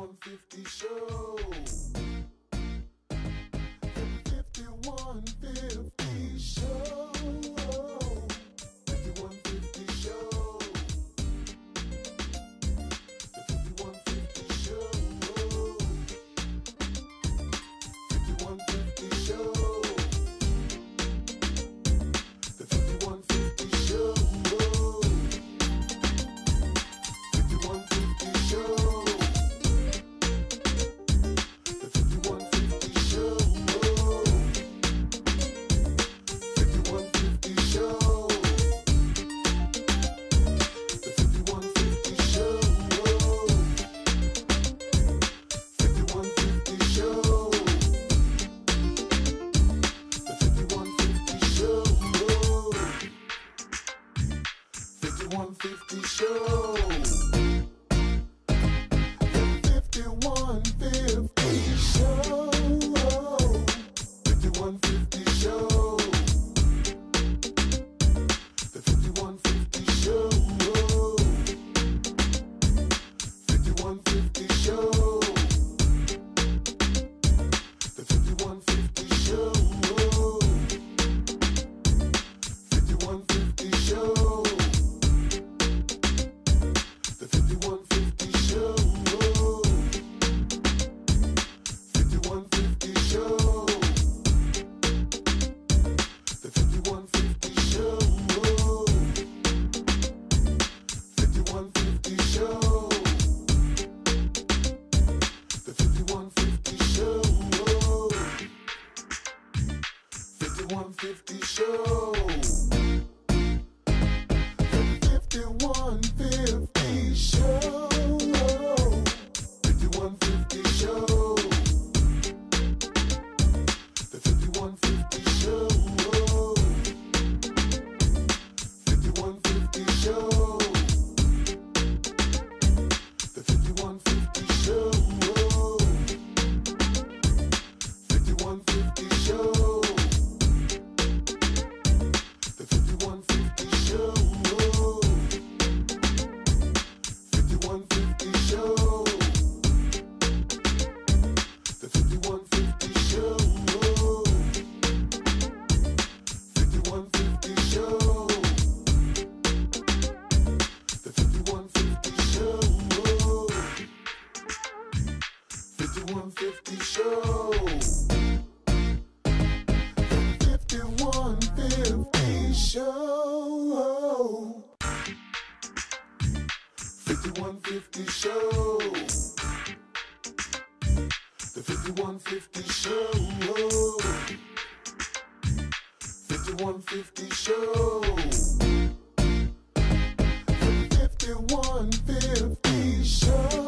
150 shows. Show. 5150 show. 5150 show.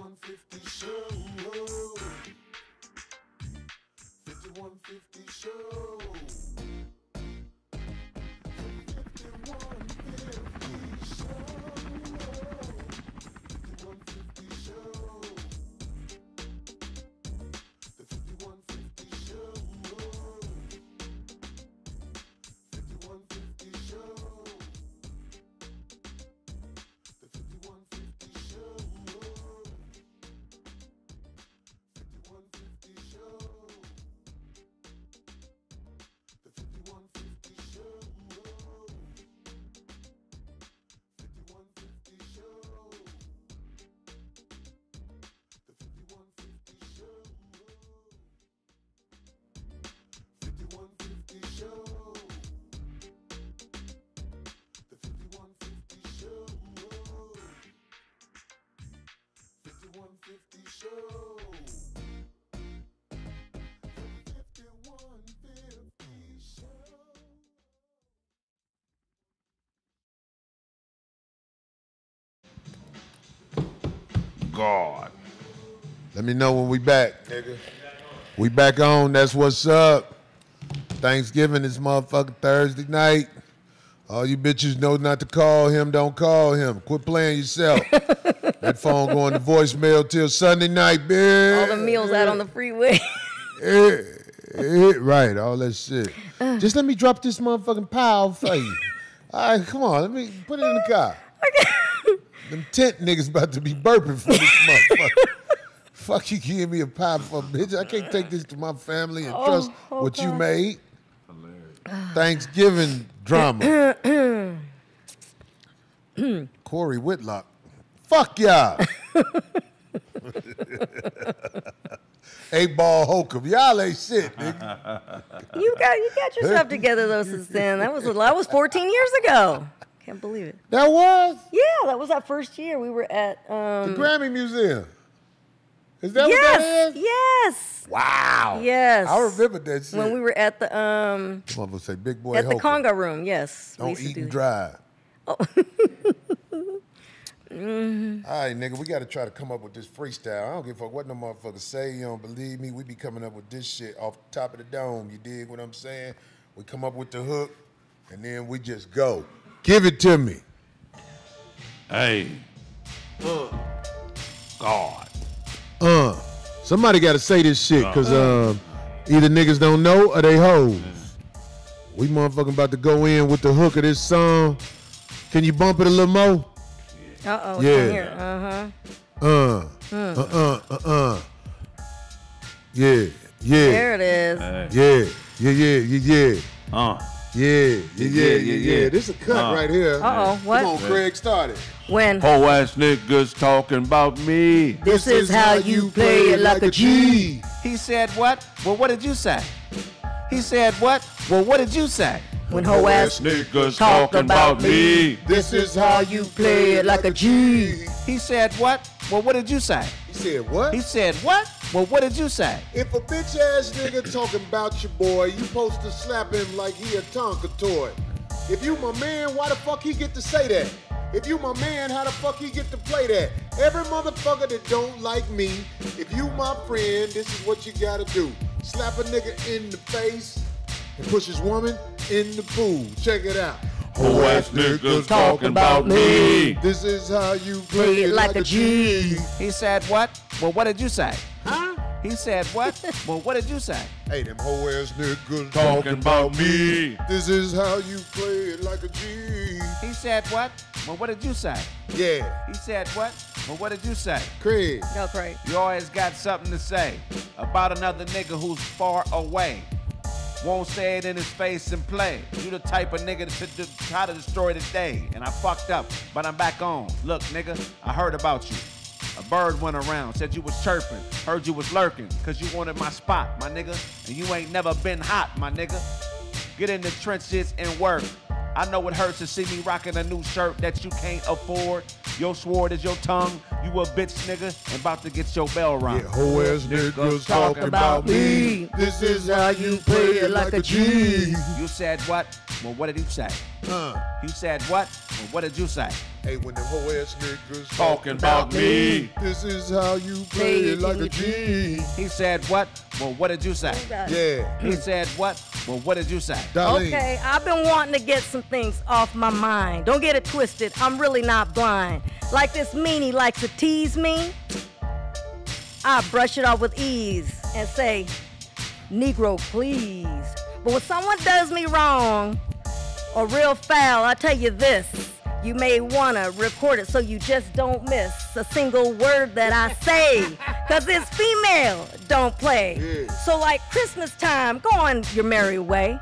5150 show. 5150 show. God. Let me know when we back, nigga. We back on. That's what's up. Thanksgiving is motherfucking Thursday night. All you bitches know not to call him. Don't call him. Quit playing yourself. that phone going to voicemail till Sunday night, bitch. All the meals out on the freeway. Eh, eh, right, all that shit. Just let me drop this motherfucking pile for you. All right, come on, let me put it in the car. Them tent niggas about to be burping for this motherfucker. Fuck you give me a pie for bitch. I can't take this to my family and Oh, trust what you made. Thanksgiving drama. Corey Whitlock. Fuck y'all. Eight ball Holcomb. Y'all ain't shit, nigga. You got you got yourself together though since then. That was that was 14 years ago. Can't believe it. That was Yeah, that was our first year. We were at the um Grammy Museum. Is that what Yes, that is? yes. Wow. Yes. I remember that shit. When we were at the um Motherfucker say big boy at the Holcomb. conga room, yes. we Don't used to eat do and that. drive. Oh. All right, nigga, we got to try to come up with this freestyle. I don't give a fuck what no motherfuckers say. You don't believe me? We be coming up with this shit off the top of the dome. You dig what I'm saying? We come up with the hook, and then we just go. Give it to me. Hey. God. Uh, somebody got to say this shit, cause um, either niggas don't know or they hoes. We motherfucking about to go in with the hook of this song. Can you bump it a little more? Uh oh, Yeah. yeah. Uh-huh. Uh, uh, uh, uh, uh. Yeah, yeah. There it is. Yeah, yeah, yeah, yeah, yeah. Uh. Yeah, yeah, yeah, yeah, yeah, yeah. yeah. This a cut Uh. right here. Uh-oh, what? Come on, Kraig, start it. When Whole ass niggas talking about me. this is how you play it like a G. He said what? Well, what did you say? He said what? Well, what did you say? When hoe ass Niggas talk about me. This is how you play it like a G. He said what? Well, what did you say? He said what? He said what? Well, what did you say? If a bitch ass nigga talking about your boy, you supposed to slap him like he a Tonka toy. If you my man, why the fuck he get to say that? If you my man, how the fuck he get to play that? Every motherfucker that don't like me, if you my friend, this is what you gotta do. Slap a nigga in the face and push his woman in the pool. Check it out. Whole ass niggas talking about me. This is how you play it like a G. He said what? Well, what did you say? Huh? He said what? well, what did you say? Hey, them hoe ass niggas Talking about me. This is how you play it like a G. He said what? Well, what did you say? Yeah, He said what? Well, what did you say? Kraig. No, Kraig. You always got something to say about another nigga who's far away. Won't say it in his face and play. You the type of nigga to, to try to destroy the day. And I fucked up, but I'm back on. Look, nigga, I heard about you. A bird went around, said you was chirping, heard you was lurking, cause you wanted my spot, my nigga. And you ain't never been hot, my nigga. Get in the trenches and work. I know it hurts to see me rocking a new shirt that you can't afford. Your sword is your tongue. You a bitch nigga and about to get your bell rung. Yeah, ass niggas talk talking about me. This is how you play it like a G. You said what? Well, what did you say? Uh, You said what? Well, what did you say? hey, when the hoe ass niggas Talking about me. This is how you play it like a G. He said what? Well, what did you say? Yeah, He said what? Well, what did you say? Darlene. Okay, I've been wanting to get some things off my mind. Don't get it twisted. I'm really not blind. Like this meanie likes to tease me. I brush it off with ease and say, Negro, please. But when someone does me wrong or real foul, I tell you this. You may wanna record it so you just don't miss a single word that I say. Cause it's female, don't play. So like Christmas time, go on your merry way.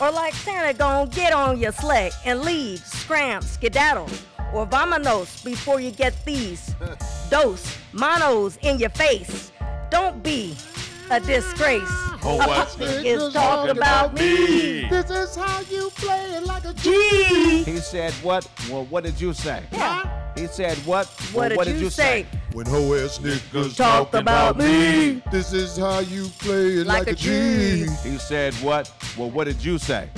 Or like Santa, gon' get on your sleigh and leave, scram, skedaddle. Or vamonos before you get these. Dose, monos in your face. Don't be a disgrace. Oh, a what's puppet is talking about me. This is how you play it like a G. G. He said what? Well, what did you say? Yeah. He said what? What well, did, you say? When hoe ass niggas Talk about me. This is how you play it Like like, a a G. He said what? Well, what did you say?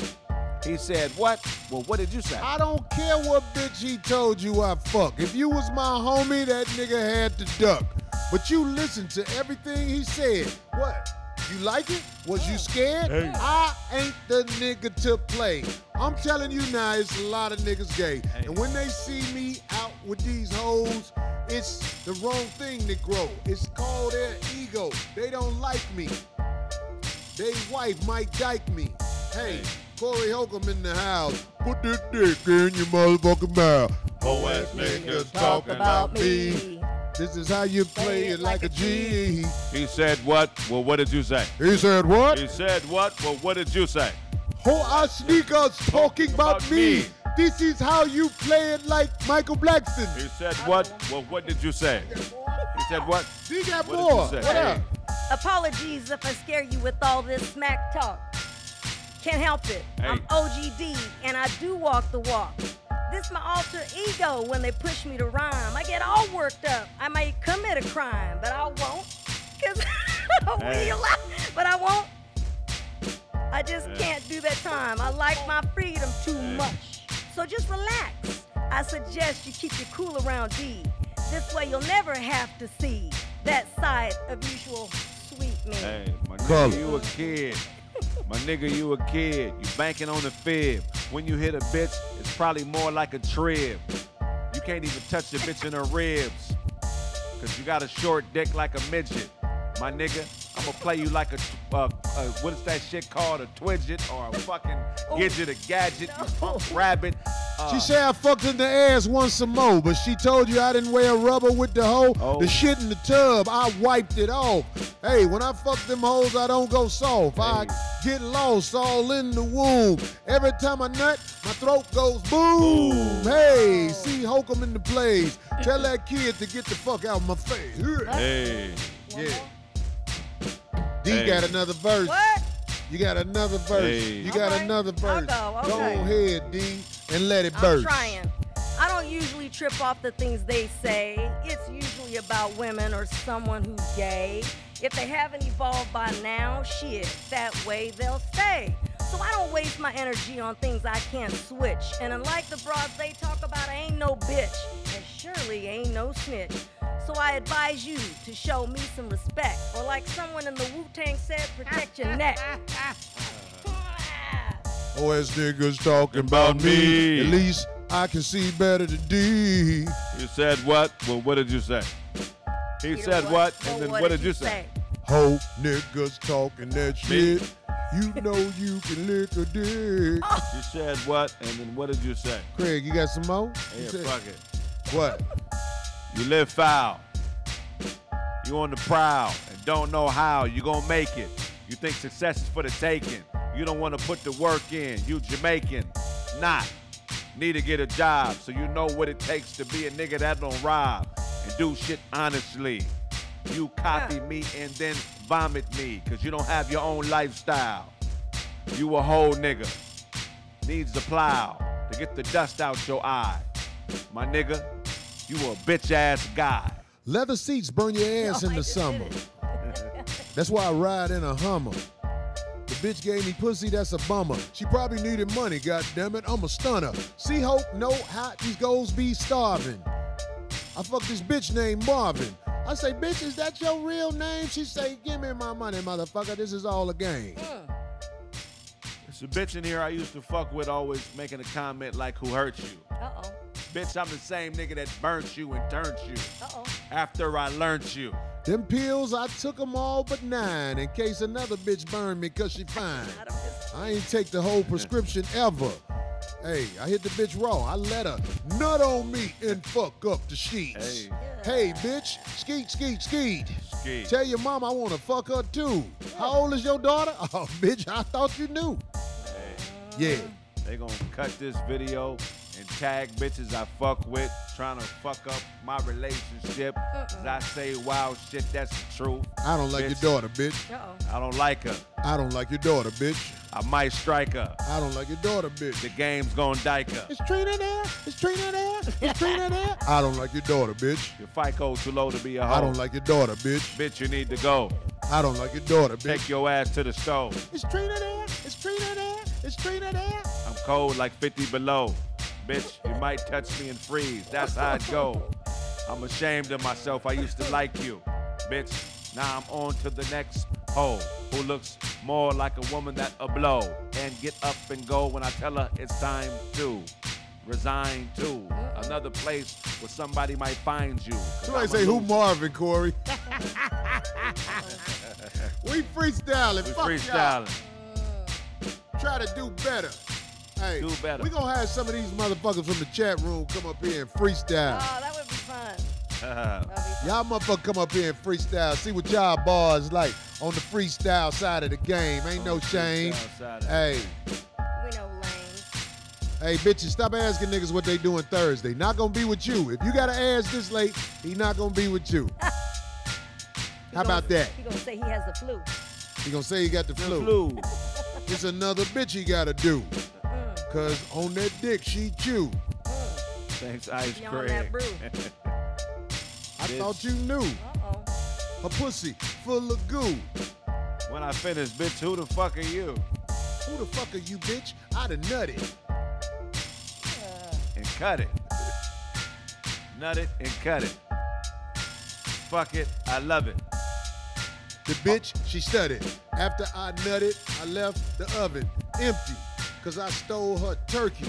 He said what? Well, what did you say? I don't care what bitch he told you I fuck. If you was my homie, that nigga had to duck. But you listened to everything he said. What? You like it? Was you scared? Hey. I ain't the nigga to play. I'm telling you now, it's a lot of niggas gay. And when they see me out with these hoes, it's the wrong thing to grow. It's called their ego. They don't like me. They wife might dyke me. Hey, Corey Holcomb in the house. Put this dick in your motherfucking mouth. Whole ass niggas talking about me. This is how you play it like a G. He said what? Well, what did you say? He said what? He said what? Well, what did you say? Who ass sneakers talking about About me. me. This is how you play it like Michael Blackson. He said what? Well, what did you say? He said what? He got What did you say? What up? Apologies if I scare you with all this smack talk. Can't help it. I'm OGD and I do walk the walk. This my alter ego when they push me to rhyme. I get all worked up. I might commit a crime, but I won't. Cause we Hey. laugh, but I won't. I just Hey. can't do that time. I like my freedom too much. So just relax. I suggest you keep your cool around D. This way you'll never have to see that side of usual sweet me. Hey, my Color. nigga, you a kid. My nigga, you a kid. You banking on the fib. When you hit a bitch, it's probably more like a trib. You can't even touch the bitch in her ribs. Cause you got a short dick like a midget. My nigga, I'ma play you like a, uh, uh, what is that shit called? A twidget or a fucking gidget, a gadget, you punk rabbit. Uh, She said I fucked in the ass once some more, but she told you I didn't wear rubber with the hoe. Oh. The shit in the tub, I wiped it off. Hey, when I fuck them hoes, I don't go soft. I get lost all in the womb. Every time I nut, my throat goes boom. Hey, see Holcomb in the plays. Tell that kid to get the fuck out of my face. Hey, Yeah. D Hey. got another verse. What? You got another verse. Hey. You got Alright. another verse. I'll go, okay. ahead, D, and let it I'm trying. I don't usually trip off the things they say. It's usually about women or someone who's gay. If they haven't evolved by now, shit, that way they'll stay. So I don't waste my energy on things I can't switch. And unlike the broads they talk about, I ain't no bitch. And surely ain't no snitch. So I advise you to show me some respect. Or like someone in the Wu-Tang said, protect your neck. OS niggas talking About about me. me. At least I can see better than D. you said what? Well, what did you say? He You said know what? And then what did you say? Ho niggas talking that shit. You know you can lick a dick. You said what? And then what did you say? Kraig, you got some more? You Yeah, said- fuck it. What? You live foul. You on the prowl and don't know how you gonna make it. You think success is for the taking. You don't wanna put the work in. You Jamaican. Not. Need to get a job so you know what it takes to be a nigga that don't rob and do shit honestly. You copy me and then vomit me because you don't have your own lifestyle. You a whole nigga. Needs the plow to get the dust out your eye. My nigga, you a bitch ass guy. Leather seats burn your ass in I the summer. That's why I ride in a Hummer. Bitch gave me pussy, that's a bummer. She probably needed money, God damn it, I'm a stunner. See Hope know how these goals be starving. I fucked this bitch named Marvin. I say, bitch, is that your real name? She say, give me my money, motherfucker. This is all a game. A bitch in here I used to fuck with always making a comment like who hurt you. Uh-oh. Bitch, I'm the same nigga that burnt you and turned you Uh-oh. after I learned you. Them pills, I took them all but nine in case another bitch burned me cause she fine. I I ain't take the whole prescription ever. Hey, I hit the bitch raw. I let her nut on me and fuck up the sheets. Hey, Hey, bitch, skeet, skeet, skeet. ski. Tell your mom I want to fuck her too. How old is your daughter? Oh, bitch, I thought you knew. Yeah. They gonna cut this video and tag bitches I fuck with, trying to fuck up my relationship. relationship. 'Cause I say wild shit, that's the truth. I don't like Bitch. your daughter, bitch. Uh-oh. I don't like her. I don't like your daughter, bitch. I might strike her. I don't like your daughter, bitch. The game's gonna dike her. Is Trina there? Is Trina there? Is Trina there? I don't like your daughter, bitch. Your FICO too low to be a hoe. I don't like your daughter, bitch. Bitch, you need to go. I don't like your daughter, bitch. Take your ass to the stove. Is Trina there? Is Trina there? Is Trina there? I'm cold like 50 below. Bitch, you might touch me and freeze. That's how it go. I'm ashamed of myself. I used to like you. Bitch, now I'm on to the next hoe who looks more like a woman that a blow and get up and go when I tell her it's time to resign to another place where somebody might find you. Somebody say who. Marvin, Corey. we freestyling. We Fuck freestyling. Y'all. Try to do better. Hey, Do better. we gonna have some of these motherfuckers from the chat room come up here and freestyle. Oh, that would be fun. That'd be fun. Y'all motherfuckers come up here and freestyle. See what y'all bars like on the freestyle side of the game. Ain't no shame. Freestyle side of- Hey, We know lanes. hey, bitches, stop asking niggas what they doing Thursday. Not gonna be with you. If you gotta ask this late, he not gonna be with you. How gonna- about that? He gonna say he has the flu. He gonna say he got the The flu. flu. It's another bitch he gotta do. Cause on that dick she chew. Thanks, Ice She on that Kraig. I Bitch. thought you knew. Uh-oh. Her pussy full of goo. when I finish, bitch, who the fuck are you? Who the fuck are you, bitch? I done nutted. Uh, And cut it. Nut it and cut it. Fuck it, I love it. The bitch, she studied. After I nutted, I left the oven empty. Cause I stole her turkey.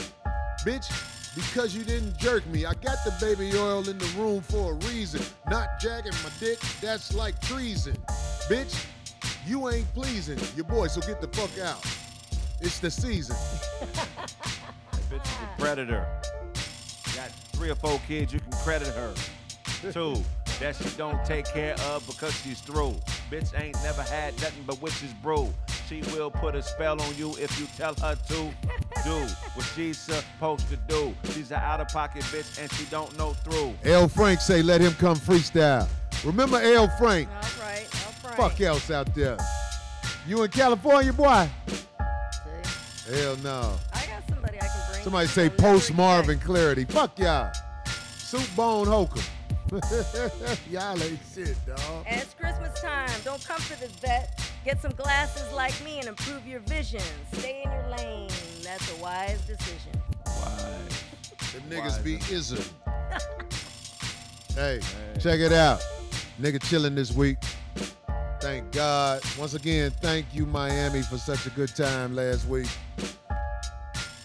Bitch, because you didn't jerk me. I got the baby oil in the room for a reason. Not jacking my dick, that's like treason. Bitch, you ain't pleasing your boy, so get the fuck out. It's the season. That bitch is a predator. Got three or four kids, you can credit her. Two, that she don't take care of because she's through. Bitch ain't never had nothing but witches brew. She will put a spell on you if you tell her to do what she's supposed to do. She's an out-of-pocket bitch and she don't know through. L. Frank say let him come freestyle. Remember L. Frank? all right, all right. Fuck else out there. You in California, boy? See? Hell no. I got somebody I can bring. Somebody say post Marvin. Clarity. Fuck y'all. Soup Bone Holcomb. y'all ain't shit, dog. And it's Christmas time. Don't come for this bet. Get some glasses like me and improve your vision. Stay in your lane. That's a wise decision. Why? Them niggas be ism. hey, check it out. Nigga chilling this week. Thank God. Once again, thank you, Miami, for such a good time last week.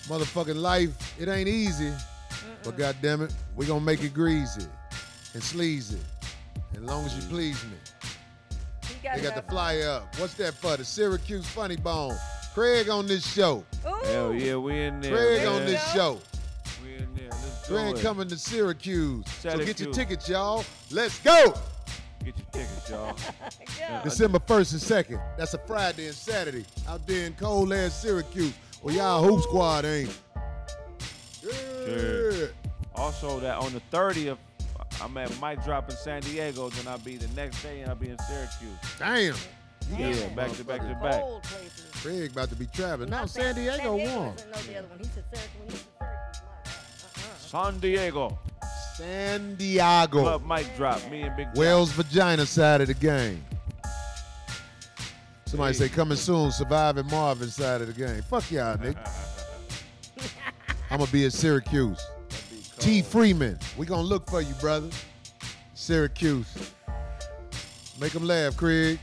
Motherfucking life, it ain't easy. But goddamn it, we gonna make it greasy and sleazy. As long as you please me. Gotta They got the have- fly up. What's that for? The Syracuse Funny Bone. Kraig on this show. Ooh. Hell yeah, we in there. Kraig There on this show. We in there. Let's. Kraig it. coming to Syracuse. So get your tickets, y'all. Let's go. Get your tickets, y'all. Yeah. December 1st and 2nd. That's a Friday and Saturday. Out there in cold ass Syracuse. Where y'all hoop squad ain't. Yeah. Sure. Also, that on the 30th, I'm at Mic Drop in San Diego. Then I'll be the next day, and I'll be in Syracuse. Damn. Damn. Yeah, back to back to back. Cold places. Kraig about to be traveling. No, San Diego won. isn't- No, the other one. He said Syracuse. When he said Syracuse, my God. Uh-uh. San Diego. San Diego. Club Mic Drop. Me and Big Drop. Vagina side of the game. Somebody Hey. say coming soon, surviving Marvin side of the game. Fuck y'all, nigga. I'm gonna be at Syracuse. T. Freeman, we gonna look for you, brother. Syracuse. Make them laugh, Kraig.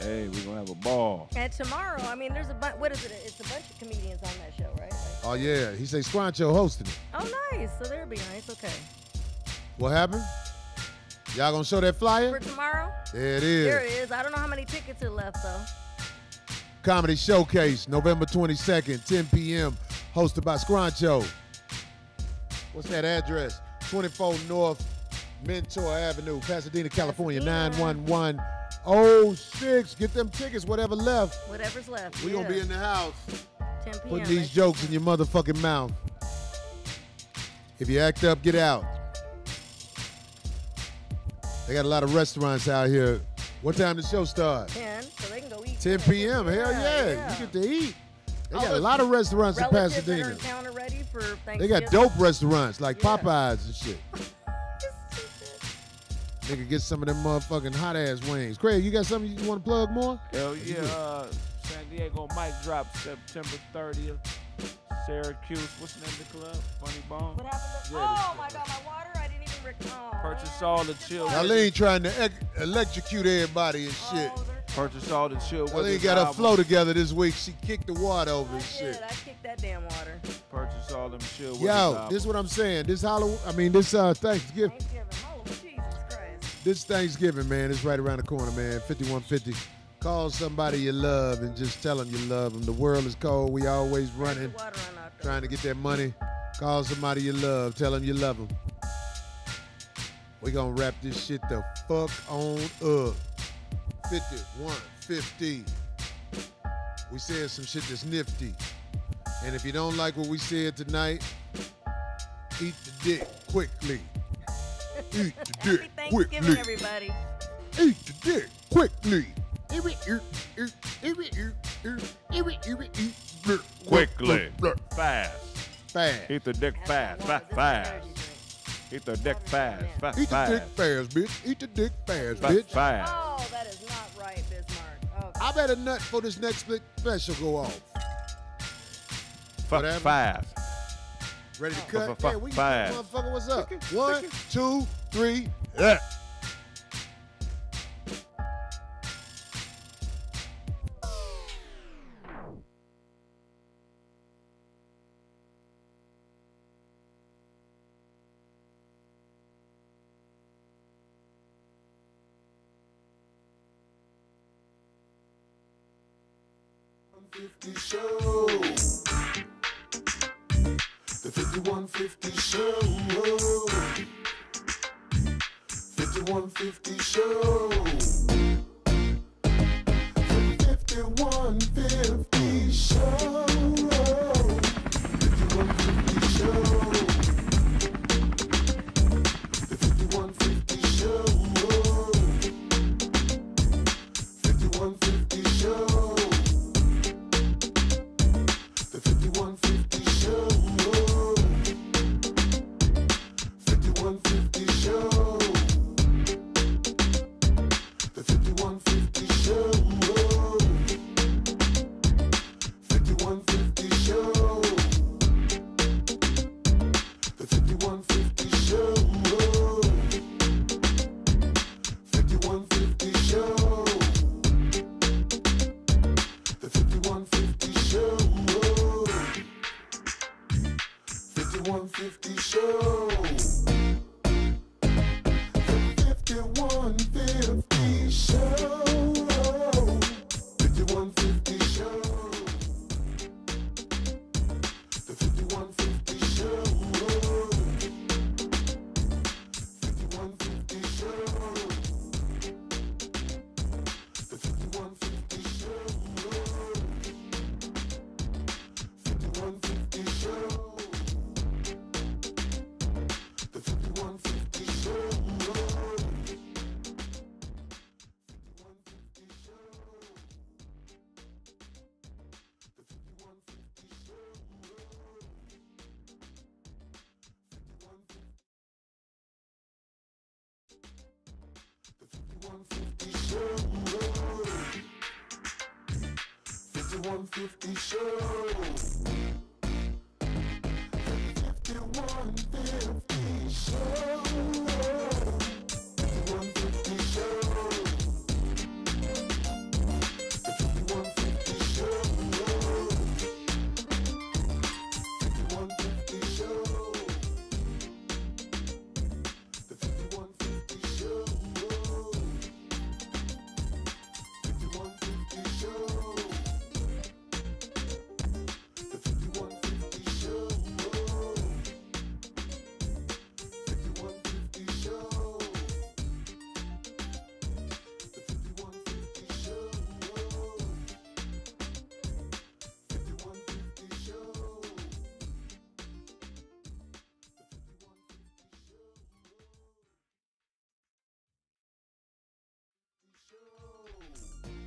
Hey, we gonna have a ball. And tomorrow, I mean, there's a bunch. What is it? It's a bunch of comedians on that show, right? Like, Oh yeah, he say Squancho hosting it. oh, nice. So there'll be nice. Okay. What happened? Y'all gonna show that flyer For tomorrow, There it there is. it is. I don't know how many tickets are left though. Comedy Showcase, November 22nd, 10 p.m., hosted by Scrancho. What's that address? 24 North Mentor Avenue, Pasadena, California, Pasadena. 91106. Get them tickets, whatever left. Whatever's left. we're gonna be in the house 10 p.m. putting these jokes in your motherfucking mouth. If you act up, get out. They got a lot of restaurants out here. What time the show start? 10, so they can go eat. 10 p.m. Hell yeah. You get to eat. They got a lot of restaurants in relatives that are Pasadena. are ready for They got dope restaurants like Yeah. Popeyes and shit. Nigga, get some of them motherfucking hot ass wings. Kraig, you got something you want to plug more? Hell yeah. Uh, San Diego Mic Drop September 30th. Syracuse. What's the name of the club? Funny Bone. What happened? To, Yeah, oh this- my God, my water! I didn't even recall. Purchase all the chill. Eileen trying to ec- electrocute everybody and shit. Oh, Purchase all the chill. Eileen Wiggins got her album. flow together this week. She kicked the water over I and did. shit. I kicked that damn water. Purchase all them chill. Yo, album. this is what I'm saying. This Halloween, I mean, this uh, Thanksgiving, Thanksgiving. Halloween. Jesus Christ. this Thanksgiving, man, it's right around the corner, man. 5150. Call somebody you love and just tell them you love them. The world is cold. We always running. water on our trying to get that money. Call somebody you love. Tell them you love them. We gonna wrap this shit the fuck on up. 51, 50. We said some shit that's nifty. And if you don't like what we said tonight, eat the dick quickly. Eat the dick Happy Thanksgiving, quickly. everybody. Eat the dick quickly. Quickly. Fast. Fast. Eat the dick fast. Fa- fast. Eat the dick fast. Fa- Eat the dick fast. fast, bitch. Eat the dick fast, Fa- bitch. Fast. Oh, that is not right, Bismarck. Okay. I bet a nut for this next split special go off. Fa- Whatever. Fast. Ready to cut? fa- Yeah, we fast. motherfucker, what's up? One, two, three. Yeah. Fifty show. The 5150 show. 5150 show. The 5150 Ooh.